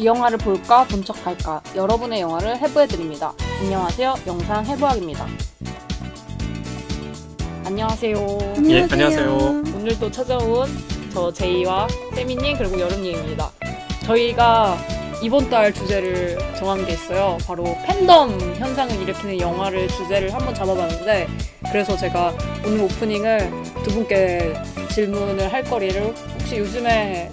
이 영화를 볼까 본척 할까 여러분의 영화를 해부해드립니다. 안녕하세요. 영상 해부학입니다. 안녕하세요. 예, 안녕하세요. 오늘도 찾아온 저 제이와 세미님 그리고 여름님입니다. 저희가 이번 달 주제를 정한 게 있어요. 바로 팬덤 현상을 일으키는 영화를 주제를 한번 잡아봤는데 그래서 제가 오늘 오프닝을 두 분께 질문을 할 거리를 혹시 요즘에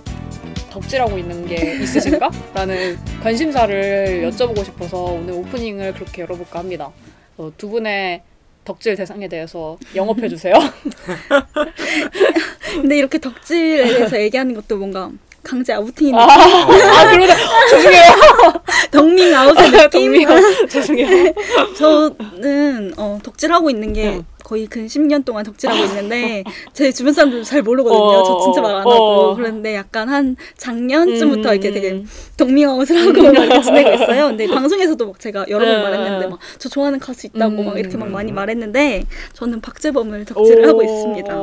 덕질하고 있는 게 있으신가? 라는 관심사를 여쭤보고 싶어서 오늘 오프닝을 그렇게 열어볼까 합니다. 어, 두 분의 덕질 대상에 대해서 영업해 주세요. 근데 이렇게 덕질에 대해서 얘기하는 것도 뭔가 강제 아우팅인 아? 아 그러네. 죄송해요. 덕밍 아웃의 느낌? 동미요. 죄송해요. 저는 어, 덕질하고 있는 게 응. 거의 근 10년 동안 덕질하고 있는데 제 주변 사람들 잘 모르거든요. 어, 저 진짜 말 안 어. 하고 그런데 약간 한 작년쯤부터 음. 이렇게 되게 덕밍아웃을 하고 막 이렇게 지내고 있어요. 근데 방송에서도 막 제가 여러 번 네. 말했는데 막 저 좋아하는 가수 있다고 막 이렇게 막 음. 많이 말했는데 저는 박재범을 덕질을 하고 있습니다.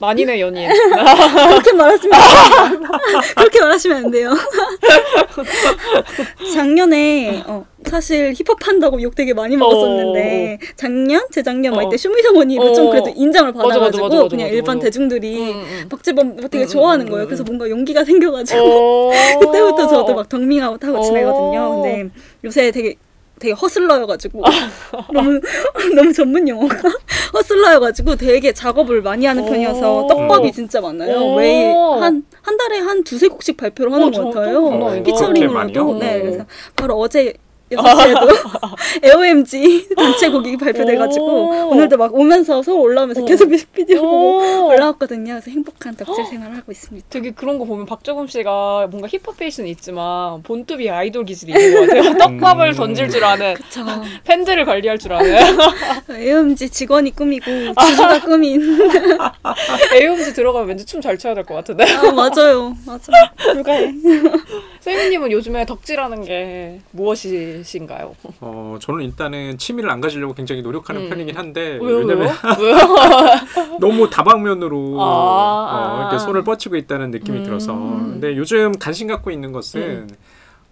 만인의 연인. 그렇게 말하시면 안 됩니다. 그렇게 말하시면 안 돼요. 작년에 어, 사실 힙합 한다고 욕 되게 많이 먹었었는데 작년, 재작년 막 어. 이때 쇼미더머니로 어. 좀 그래도 인정을 맞아, 맞아, 받아가지고 맞아, 맞아, 그냥 일반. 대중들이 음, 음. 박재범 되게 음, 좋아하는 음, 거예요. 음, 그래서 음. 뭔가 용기가 생겨가지고 오. 그때부터 저도 막 덕밍아웃 하고 오. 지내거든요. 근데 요새 되게 되게 허슬러여가지고 너무 너무 전문 용어가 허슬러여가지고 되게 작업을 많이 하는 편이어서 오. 떡밥이 진짜 많아요. 오. 매일 한한 달에 한 두세 곡씩 발표를 하는 오, 것저 같아요. 피처링으로도? 네 오. 그래서 바로 어제 6시에도 AOMG 단체 곡이 발표돼가지고 오. 오늘도 막 오면서 서울 올라오면서 오. 계속 뮤직비디오 보고 오. 올라왔거든요. 그래서 행복한 덕질 생활을 하고 있습니다. 되게 그런 거 보면 박정음 씨가 뭔가 힙합 페이스는 있지만 본투비 아이돌 기질이 있는 것 같아요. 떡밥을 음. 던질 줄 아는 그쵸. 팬들을 관리할 줄 아는 AOMG 직원이 꿈이고 주주가 꿈인 AOMG 들어가면 왠지 춤 잘 춰야 될 것 같은데. 아 맞아요 맞아 불가해 세미님은 요즘에 덕질하는 게 무엇이 신가요? 어, 저는 일단은 취미를 안 가지려고 굉장히 노력하는 음. 편이긴 한데 왜요? 왜냐면 왜요? 너무 다방면으로 아, 어, 아. 이렇게 손을 뻗치고 있다는 느낌이 음. 들어서 근데 요즘 관심 갖고 있는 것은 음.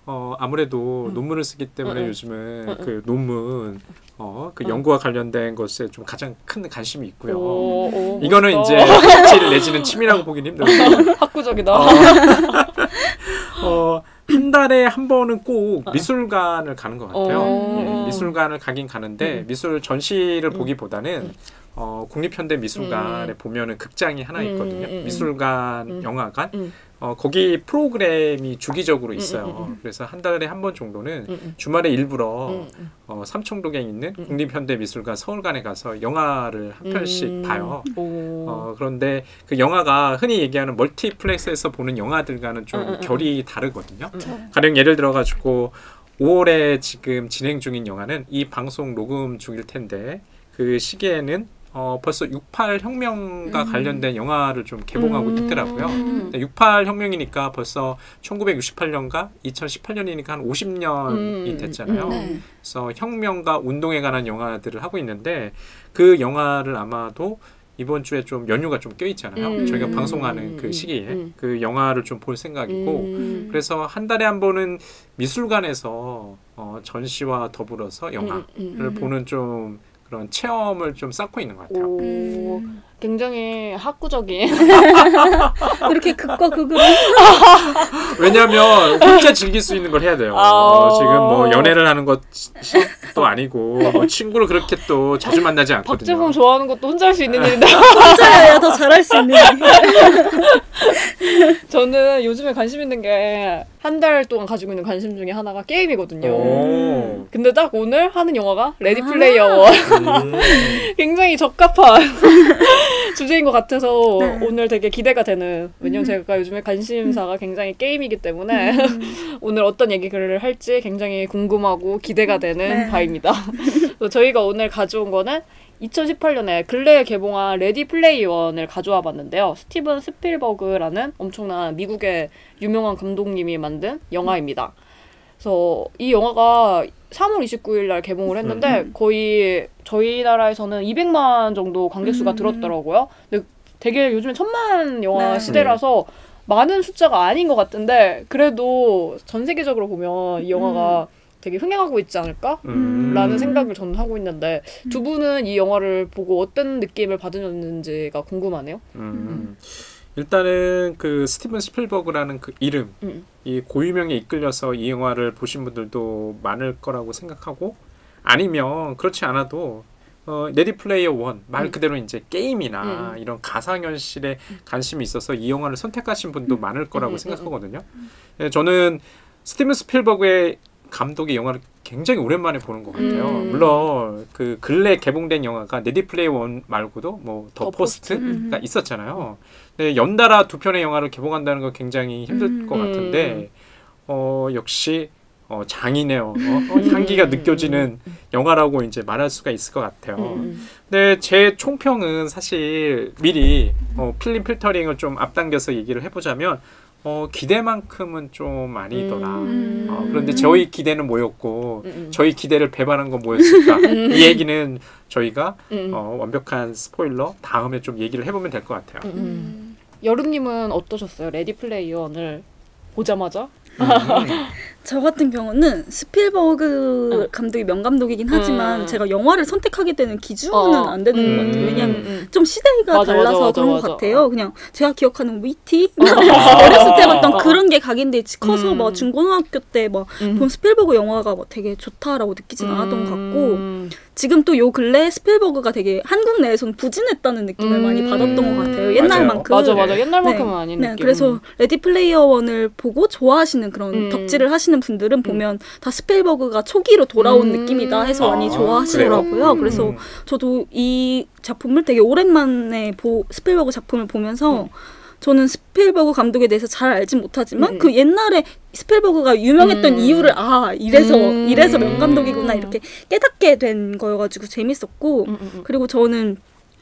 어, 아무래도 음. 논문을 쓰기 때문에 음, 음. 요즘은 음, 그 논문 어, 그 음. 연구와 관련된 것에 좀 가장 큰 관심이 있고요. 오, 오, 이거는 멋있다. 이제 덕질 내지는 취미라고 보긴 힘들고 학구적이다. 어, 어, 한 달에 한 번은 꼭 어. 미술관을 가는 것 같아요. 어. 예, 미술관을 가긴 가는데 음. 미술 전시를 음. 보기보다는 음. 어, 국립현대미술관에 음. 보면은 극장이 하나 음, 있거든요. 미술관, 음. 영화관. 음. 어, 거기 프로그램이 주기적으로 있어요. 음, 음, 음. 그래서 한 달에 한 번 정도는 음, 음. 주말에 일부러 음, 음. 어, 삼청동에 있는 음. 국립현대미술관 서울관에 가서 영화를 한 편씩 음. 봐요. 오. 어, 그런데 그 영화가 흔히 얘기하는 멀티플렉스에서 보는 영화들과는 좀 음, 음, 음. 결이 다르거든요. 음. 가령 예를 들어 가지고 5월에 지금 진행 중인 영화는 이 방송 녹음 중일 텐데 그 시기에는 어, 벌써 68 혁명과 음. 관련된 영화를 좀 개봉하고 음. 있더라고요. 근데 68 혁명이니까 벌써 1968년과 2018년이니까 한 50년이 음, 됐잖아요. 음. 네. 그래서 혁명과 운동에 관한 영화들을 하고 있는데 그 영화를 아마도 이번 주에 좀 연휴가 좀 껴있잖아요. 음. 저희가 음. 방송하는 그 음. 시기에 음. 그 영화를 좀 볼 생각이고 음. 그래서 한 달에 한 번은 미술관에서 어, 전시와 더불어서 영화를 음, 음. 보는 좀 그런 체험을 좀 쌓고 있는 것 같아요. 오, 음. 굉장히 학구적인. 그렇게 극과 극으로 왜냐하면 혼자 즐길 수 있는 걸 해야 돼요. 아. 어, 지금 뭐 연애를 하는 것도 아니고 뭐 친구를 그렇게 또 자주 만나지 않거든요. 박재범 좋아하는 것도 혼자 할 수 있는 일인데 혼자여야 더 잘할 수 있는 저는 요즘에 관심 있는 게 한 달 동안 가지고 있는 관심 중에 하나가 게임이거든요. 오. 근데 딱 오늘 하는 영화가 레디 아. 플레이어 원. 음. 굉장히 적합한 주제인 것 같아서 네. 오늘 되게 기대가 되는 왜냐면 음. 제가 요즘에 관심사가 굉장히 게임이기 때문에 음. 오늘 어떤 얘기를 할지 굉장히 궁금하고 기대가 되는 네. 바입니다. 저희가 오늘 가져온 거는 2018년에 근래에 개봉한 레디 플레이어 원을 가져와 봤는데요. 스티븐 스필버그라는 엄청난 미국의 유명한 감독님이 만든 영화입니다. 그래서 이 영화가 3월 29일 날 개봉을 했는데 음. 거의 저희 나라에서는 200만 정도 관객 수가 음. 들었더라고요. 근데 되게 요즘에 천만 영화 네. 시대라서 많은 숫자가 아닌 것 같은데 그래도 전 세계적으로 보면 이 영화가 되게 흥행하고 있지 않을까? 음. 라는 생각을 저는 하고 있는데 두 분은 이 영화를 보고 어떤 느낌을 받으셨는지가 궁금하네요. 음. 일단은 그 스티븐 스필버그라는 그 이름, 음. 이 고유명에 이끌려서 이 영화를 보신 분들도 많을 거라고 생각하고 아니면 그렇지 않아도 어, 레디 플레이어 원 말 음. 그대로 이제 게임이나 음. 이런 가상현실에 관심이 있어서 이 영화를 선택하신 분도 많을 거라고 음, 음, 생각하거든요. 예, 저는 스티븐 스필버그의 감독의 영화를 굉장히 오랜만에 보는 것 같아요. 음. 물론 그 근래 개봉된 영화가 레디 플레이어 원 말고도 뭐 더 더 포스트가 포스트? 있었잖아요. 네, 연달아 두 편의 영화를 개봉한다는 건 굉장히 힘들 음. 것 같은데 어, 역시 거장이네요. 어, 어, 향기가 느껴지는 영화라고 이제 말할 수가 있을 것 같아요. 음. 근데 제 총평은 사실 미리 어, 필름 필터링을 좀 앞당겨서 얘기를 해보자면 어, 기대만큼은 좀 아니더라. 음. 어, 그런데 저희 기대는 뭐였고 음, 음. 저희 기대를 배반한 건 뭐였을까? 이 얘기는 저희가 음. 어, 완벽한 스포일러 다음에 좀 얘기를 해보면 될 것 같아요. 음, 음. 여름님은 어떠셨어요? 레디 플레이어 원을 보자마자? 음. 저 같은 경우는 스필버그 어. 감독이 명감독이긴 하지만 음. 제가 영화를 선택하게 되는 기준은 어. 안 되는 것 같아요. 음. 왜냐면 음. 좀 시대가 맞아, 달라서 맞아, 맞아, 그런 맞아. 것 같아요. 그냥 제가 기억하는 이티 어. 어렸을 때 봤던 어. 그런 게 각인데 커서 음. 막 중고등학교 때 막 음. 본 스필버그 영화가 막 되게 좋다라고 느끼진 않았던 것 같고 음. 지금 또 요 근래 스필버그가 되게 한국 내에선 부진했다는 느낌을 음. 많이 받았던 것 같아요. 옛날만큼. 맞아 맞아 옛날만큼은 네. 아닌 네, 느낌. 그래서 레디 플레이어 원을 보고 좋아하시는 그런 음. 덕질을 하시는 분들은 보면 다 스필버그가 초기로 돌아온 음. 느낌이다 해서 많이 아, 좋아하시더라고요. 그래요? 그래서 음. 저도 이 작품을 되게 오랜만에 보 스필버그 작품을 보면서 음. 저는 스필버그 감독에 대해서 잘 알진 못하지만 음. 그 옛날에 스필버그가 유명했던 음. 이유를 아 이래서 음. 이래서 명감독이구나 이렇게 깨닫게 된 거여가지고 재밌었고 음, 음, 음. 그리고 저는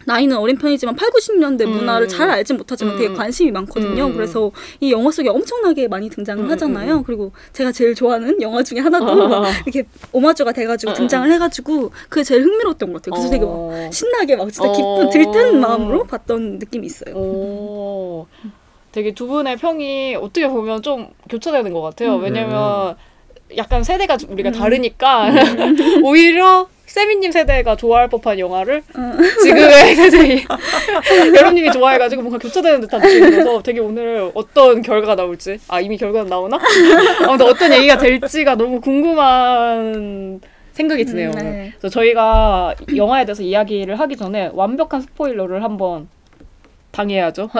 나이는 어린 편이지만 8, 90년대 음. 문화를 잘 알진 못하지만 음. 되게 관심이 많거든요. 음. 그래서 이 영화 속에 엄청나게 많이 등장을 음, 하잖아요. 음, 그리고 제가 제일 좋아하는 영화 중에 하나도 어. 이렇게 오마주가 돼가지고 어, 등장을 해가지고 그게 제일 흥미로웠던 것 같아요. 그래서 되게 막 어. 신나게 막 진짜 기쁜 어. 들뜬 마음으로 봤던 느낌이 있어요. 오, 되게 두 분의 평이 어떻게 보면 좀 교차되는 것 같아요. 음. 왜냐면 약간 세대가 우리가 음. 다르니까 오히려 세미님 세대가 좋아할 법한 영화를 어. 지금의 세대이 여러님이 좋아해가지고 뭔가 교차되는 듯한 느낌이 들어서 되게 오늘 어떤 결과가 나올지 아 이미 결과는 나오나? 아무튼 어떤 얘기가 될지가 너무 궁금한 생각이 드네요. 음. 네. 그래서 저희가 영화에 대해서 이야기를 하기 전에 완벽한 스포일러를 한번 당해야죠.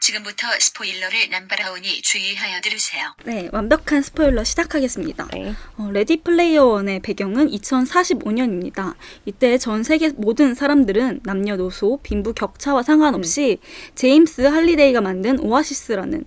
지금부터 스포일러를 남발하오니 주의하여 들으세요. 네, 완벽한 스포일러 시작하겠습니다. 네. 어, 레디 플레이어 원의 배경은 2045년입니다. 이때 전 세계 모든 사람들은 남녀노소, 빈부 격차와 상관없이 제임스 할리데이가 만든 오아시스라는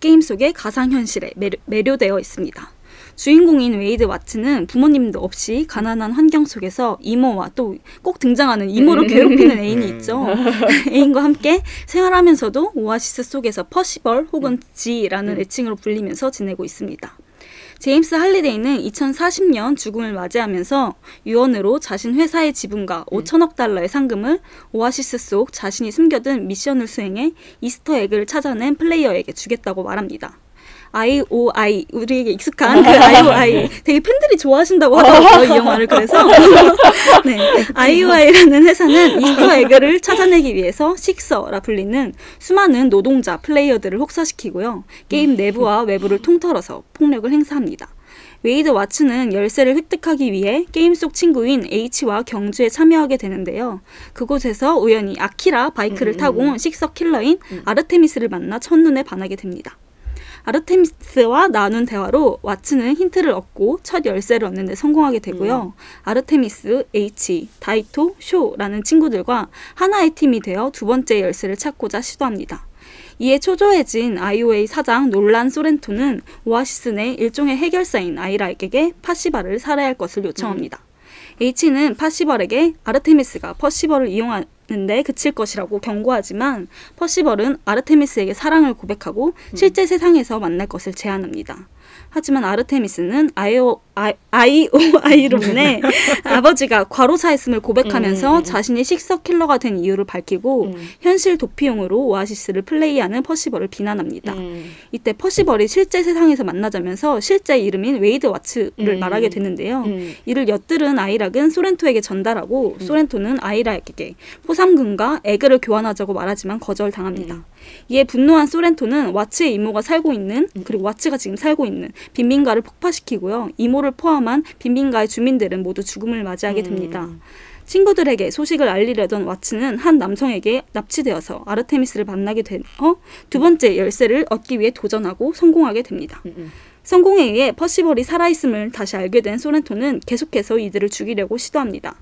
게임 속의 가상현실에 매료, 매료되어 있습니다. 주인공인 웨이드 와츠는 부모님도 없이 가난한 환경 속에서 이모와 또 꼭 등장하는 이모를 괴롭히는 애인이 음. 있죠. 애인과 함께 생활하면서도 오아시스 속에서 퍼시벌 혹은 지라는 음. 애칭으로 불리면서 지내고 있습니다. 제임스 할리데이는 2040년 죽음을 맞이하면서 유언으로 자신 회사의 지분과 5천억 달러의 상금을 오아시스 속 자신이 숨겨둔 미션을 수행해 이스터 에그를 찾아낸 플레이어에게 주겠다고 말합니다. IOI 우리에게 익숙한 그 IOI 되게 팬들이 좋아하신다고 하더라고요 이 영화를 그래서 네 IOI라는 회사는 이스터 에그를 찾아내기 위해서 식서라 불리는 수많은 노동자 플레이어들을 혹사시키고요 게임 내부와 외부를 통틀어서 폭력을 행사합니다. 웨이드 와츠는 열쇠를 획득하기 위해 게임 속 친구인 H와 경주에 참여하게 되는데요. 그곳에서 우연히 아키라 바이크를 음, 타고 음. 온 식서 킬러인 음. 아르테미스를 만나 첫눈에 반하게 됩니다. 아르테미스와 나눈 대화로 와츠는 힌트를 얻고 첫 열쇠를 얻는 데 성공하게 되고요. 아르테미스, H, 다이토, 쇼라는 친구들과 하나의 팀이 되어 두 번째 열쇠를 찾고자 시도합니다. 이에 초조해진 IOI 사장 놀란 소렌토는 오아시스 내 일종의 해결사인 아이락에게 퍼시벌을 살해할 것을 요청합니다. H는 퍼시벌에게 아르테미스가 퍼시벌을 이용하는 데 그칠 것이라고 경고하지만 퍼시벌은 아르테미스에게 사랑을 고백하고 실제 세상에서 만날 것을 제안합니다. 하지만 아르테미스는 아이오, 아, IOI로 인해 아버지가 과로사했음을 고백하면서 음, 음, 음. 자신이 식서 킬러가 된 이유를 밝히고 음. 현실 도피용으로 오아시스를 플레이하는 퍼시벌을 비난합니다. 음. 이때 퍼시벌이 실제 세상에서 만나자면서 실제 이름인 웨이드 와츠를 음. 말하게 되는데요. 음. 이를 엿들은 아이락은 소렌토에게 전달하고 음. 소렌토는 아이락에게 보상금과 에그를 교환하자고 말하지만 거절당합니다. 음. 이에 분노한 소렌토는 와츠의 이모가 살고 있는 음. 그리고 와츠가 지금 살고 있는 빈민가를 폭파시키고요. 이모를 포함한 빈민가의 주민들은 모두 죽음을 맞이하게 됩니다. 음. 친구들에게 소식을 알리려던 와츠는 한 남성에게 납치되어서 아르테미스를 만나게 되어 두 번째 열쇠를 얻기 위해 도전하고 성공하게 됩니다. 음, 음. 성공에 의해 퍼시벌이 살아있음을 다시 알게 된 소렌토는 계속해서 이들을 죽이려고 시도합니다.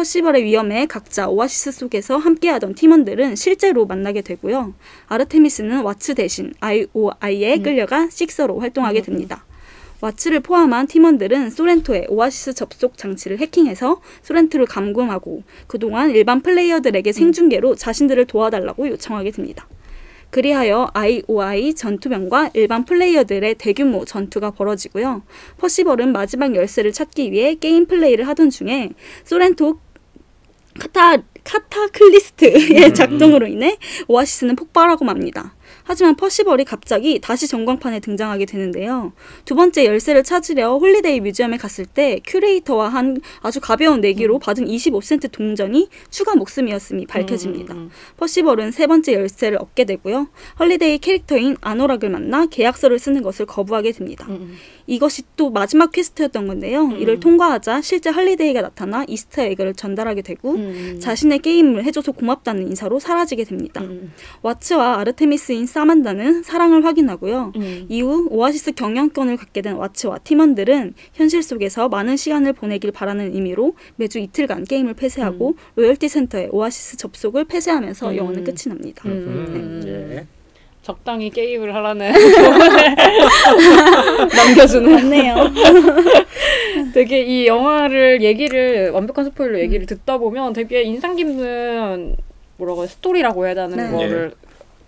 퍼시벌의 위험에 각자 오아시스 속에서 함께하던 팀원들은 실제로 만나게 되고요. 아르테미스는 와츠 대신 IOI에 음. 끌려가 식서로 활동하게 음, 음. 됩니다. 와츠를 포함한 팀원들은 소렌토의 오아시스 접속 장치를 해킹해서 소렌토를 감금하고 그동안 일반 플레이어들에게 생중계로 자신들을 도와달라고 요청하게 됩니다. 그리하여 IOI 전투병과 일반 플레이어들의 대규모 전투가 벌어지고요. 퍼시벌은 마지막 열쇠를 찾기 위해 게임 플레이를 하던 중에 소렌토 카타 카타클리스트의 작동으로 인해 오아시스는 폭발하고 맙니다. 하지만 퍼시벌이 갑자기 다시 전광판에 등장하게 되는데요. 두 번째 열쇠를 찾으려 홀리데이 뮤지엄에 갔을 때 큐레이터와 한 아주 가벼운 내기로 받은 25센트 동전이 추가 목숨이었음이 밝혀집니다. 음, 음, 음. 퍼시벌은 세 번째 열쇠를 얻게 되고요. 헐리데이 캐릭터인 아노락을 만나 계약서를 쓰는 것을 거부하게 됩니다. 음, 음. 이것이 또 마지막 퀘스트였던 건데요. 음. 이를 통과하자 실제 헐리데이가 나타나 이스터 에그를 전달하게 되고 음. 자신의 게임을 해줘서 고맙다는 인사로 사라지게 됩니다. 음, 와츠와 아르테미스인 사만다는 사랑을 확인하고요. 음. 이후 오아시스 경영권을 갖게 된 와츠와 팀원들은 현실 속에서 많은 시간을 보내길 바라는 의미로 매주 이틀간 게임을 폐쇄하고 로열티 센터의 오아시스 접속을 폐쇄하면서 음. 영화는 끝이 납니다. 음. 음, 예. 적당히 게임을 하라는 조언을 남겨주는 맞네요. 되게 이 영화를 얘기를 완벽한 스포일러 얘기를 듣다 보면 되게 인상 깊는 뭐라고 스토리라고 해야 되는 네. 거를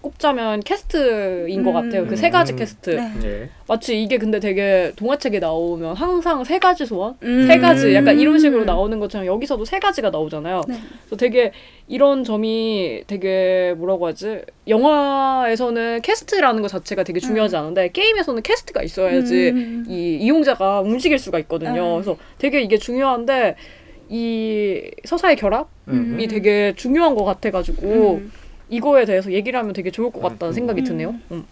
꼽자면 캐스트인 것 음. 같아요. 그 세 가지 음. 캐스트. 네. 예. 마치 이게 근데 되게 동화책에 나오면 항상 세 가지 소원? 음. 세 가지 약간 이런 식으로 나오는 것처럼 여기서도 세 가지가 나오잖아요. 네. 그래서 되게 이런 점이 되게 뭐라고 하지? 영화에서는 캐스트라는 것 자체가 되게 중요하지 않은데 게임에서는 캐스트가 있어야지 음. 이 이용자가 움직일 수가 있거든요. 아. 그래서 되게 이게 중요한데 이 서사의 결합이 음. 되게 중요한 것 같아가지고 음. 이거에 대해서 얘기를 하면 되게 좋을 것 같다는 음. 생각이 음. 드네요. 음.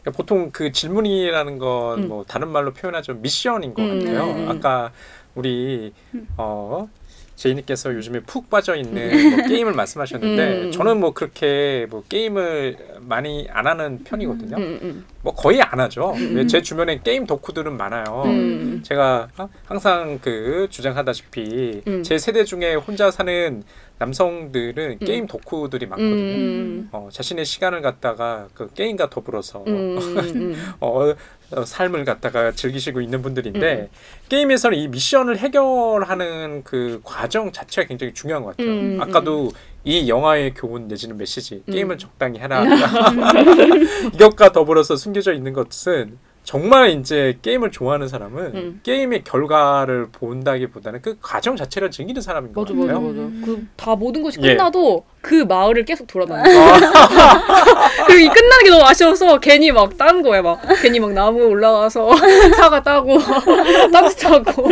그러니까 보통 그 질문이라는 건 음. 뭐 다른 말로 표현하자면 미션인 것 음, 같아요. 음, 음. 아까 우리 음. 어 제이님께서 요즘에 푹 빠져 있는 뭐 게임을 말씀하셨는데 음. 저는 뭐 그렇게 뭐 게임을 많이 안 하는 편이거든요. 음, 음, 뭐 거의 안 하죠. 음. 왜제 주변에 게임 덕후들은 많아요. 음. 제가 항상 그 주장하다시피 음. 제 세대 중에 혼자 사는 남성들은 음. 게임 덕후들이 많거든요. 음. 어, 자신의 시간을 갖다가 그 게임과 더불어서 음, 음, 어, 어, 삶을 갖다가 즐기시고 있는 분들인데 음. 게임에서는 이 미션을 해결하는 그 과정 자체가 굉장히 중요한 것 같아요. 음, 아까도 이 영화의 교훈 내지는 메시지 음. 게임을 적당히 해라 이것과 더불어서 숨겨져 있는 것은 정말 이제 게임을 좋아하는 사람은 음. 게임의 결과를 본다기보다는 그 과정 자체를 즐기는 사람인 것 맞아 맞아 같아요. 맞아. 그 다 모든 것이 예. 끝나도 그 마을을 계속 돌아다녀. 그리고 이 끝나는 게 너무 아쉬워서 괜히 막 딴 거야 막 괜히 막 나무 올라가서 사과 따고 땅수 타고.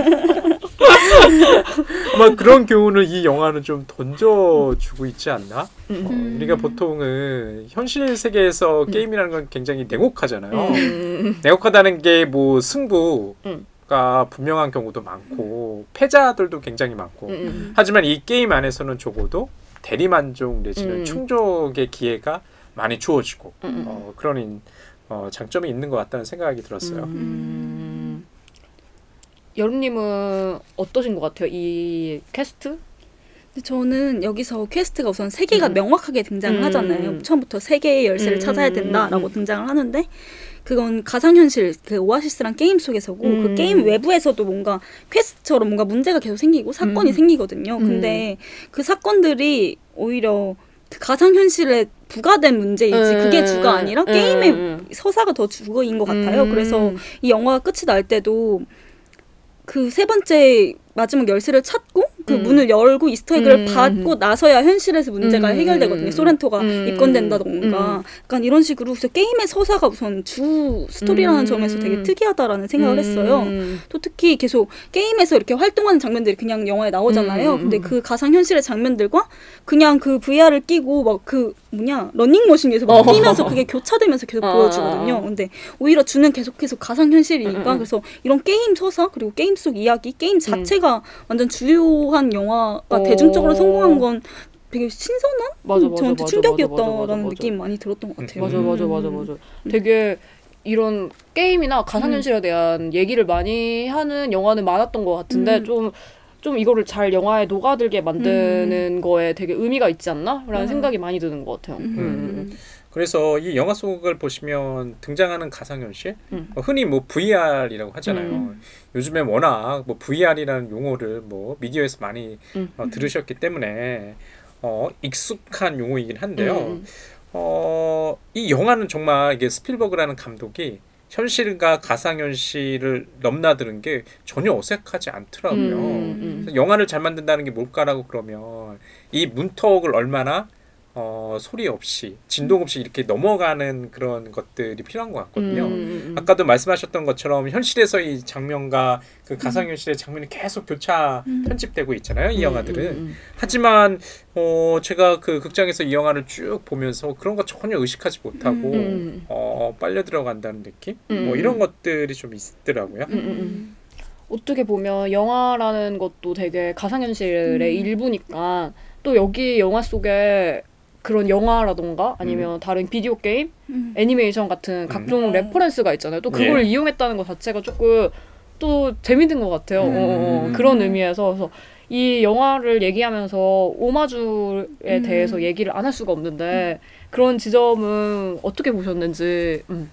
아마 그런 교훈을 이 영화는 좀 던져주고 있지 않나? 음. 어, 우리가 보통은 현실 세계에서 게임이라는 건 굉장히 냉혹하잖아요. 음. 냉혹하다는 게 뭐 승부가 음. 분명한 경우도 많고 패자들도 굉장히 많고 음. 하지만 이 게임 안에서는 적어도 대리만족 내지는 음. 충족의 기회가 많이 주어지고 음. 어, 그런 인- 어, 장점이 있는 것 같다는 생각이 들었어요. 음. 여름님은 어떠신 것 같아요? 이 퀘스트? 근데 저는 여기서 퀘스트가 우선 세 개가 음. 명확하게 등장을 음. 하잖아요. 처음부터 세 개의 열쇠를 음. 찾아야 된다라고 음. 등장을 하는데 그건 가상현실 그 오아시스란 게임 속에서고 음. 그 게임 외부에서도 뭔가 퀘스트처럼 뭔가 문제가 계속 생기고 사건이 음. 생기거든요. 근데 그 사건들이 오히려 그 가상 현실에 부과된 문제이지 그게 음, 주가 아니라 음, 게임의 음. 서사가 더 주인 것 같아요. 음. 그래서 이 영화가 끝이 날 때도 그 세 번째 마지막 열쇠를 찾고 그 음. 문을 열고 이스터에그를 음. 받고 나서야 현실에서 문제가 음. 해결되거든요. 소렌토가 음. 입건된다던가 음. 약간 이런 식으로 그래서 게임의 서사가 우선 주 스토리라는 음. 점에서 되게 특이하다라는 생각을 했어요. 음. 또 특히 계속 게임에서 이렇게 활동하는 장면들이 그냥 영화에 나오잖아요. 음, 근데 음. 그 가상 현실의 장면들과 그냥 그 VR을 끼고 막 그 뭐냐 러닝머신에서 막 어. 뛰면서 그게 교차되면서 계속 아, 보여주거든요. 근데 오히려 주는 계속해서 가상 현실이니까. 그래서 이런 게임 서사 그리고 게임 속 이야기, 게임 자체 가 완전 주요한 영화가 어. 대중적으로 성공한 건 되게 신선한 맞아, 맞아, 저한테 맞아, 충격이었다라는 맞아, 맞아, 맞아. 느낌 많이 들었던 것 같아요. 맞아 음. 맞아 맞아 맞아. 되게 이런 게임이나 가상현실에 대한 얘기를 많이 하는 영화는 많았던 것 같은데 음. 좀. 좀 이거를 잘 영화에 녹아들게 만드는 거에 되게 의미가 있지 않나?라는 음. 생각이 많이 드는 것 같아요. 음. 음. 그래서 이 영화 속을 보시면 등장하는 가상현실, 음. 어, 흔히 뭐 VR이라고 하잖아요. 음. 요즘에 워낙 뭐 VR이라는 용어를 뭐 미디어에서 많이 음. 어, 들으셨기 때문에 어, 익숙한 용어이긴 한데요. 음. 어, 이 영화는 정말 이게 스필버그라는 감독이 현실과 가상현실을 넘나드는 게 전혀 어색하지 않더라고요. 음. 영화를 잘 만든다는 게 뭘까라고 그러면 이 문턱을 얼마나 어, 소리 없이 진동 없이 이렇게 넘어가는 그런 것들이 필요한 것 같거든요. 음. 아까도 말씀하셨던 것처럼 현실에서의 장면과 그 가상 현실의 장면이 계속 교차 편집되고 있잖아요. 이 영화들은. 음. 하지만 어, 제가 그 극장에서 이 영화를 쭉 보면서 그런 거 전혀 의식하지 못하고 음. 어, 빨려 들어간다는 느낌? 음. 뭐 이런 것들이 좀 있더라고요. 음, 음, 음. 어떻게 보면 영화라는 것도 되게 가상현실의 일부니까 또 여기 영화 속에 그런 영화라던가 아니면 다른 비디오 게임, 음. 애니메이션 같은 각종 음. 레퍼런스가 있잖아요. 또 그걸 예. 이용했다는 것 자체가 조금 또 재밌는 것 같아요. 음. 어, 어, 어. 그런 의미에서 그래서 이 영화를 얘기하면서 오마주에 음. 대해서 얘기를 안 할 수가 없는데 그런 지점은 어떻게 보셨는지. 음.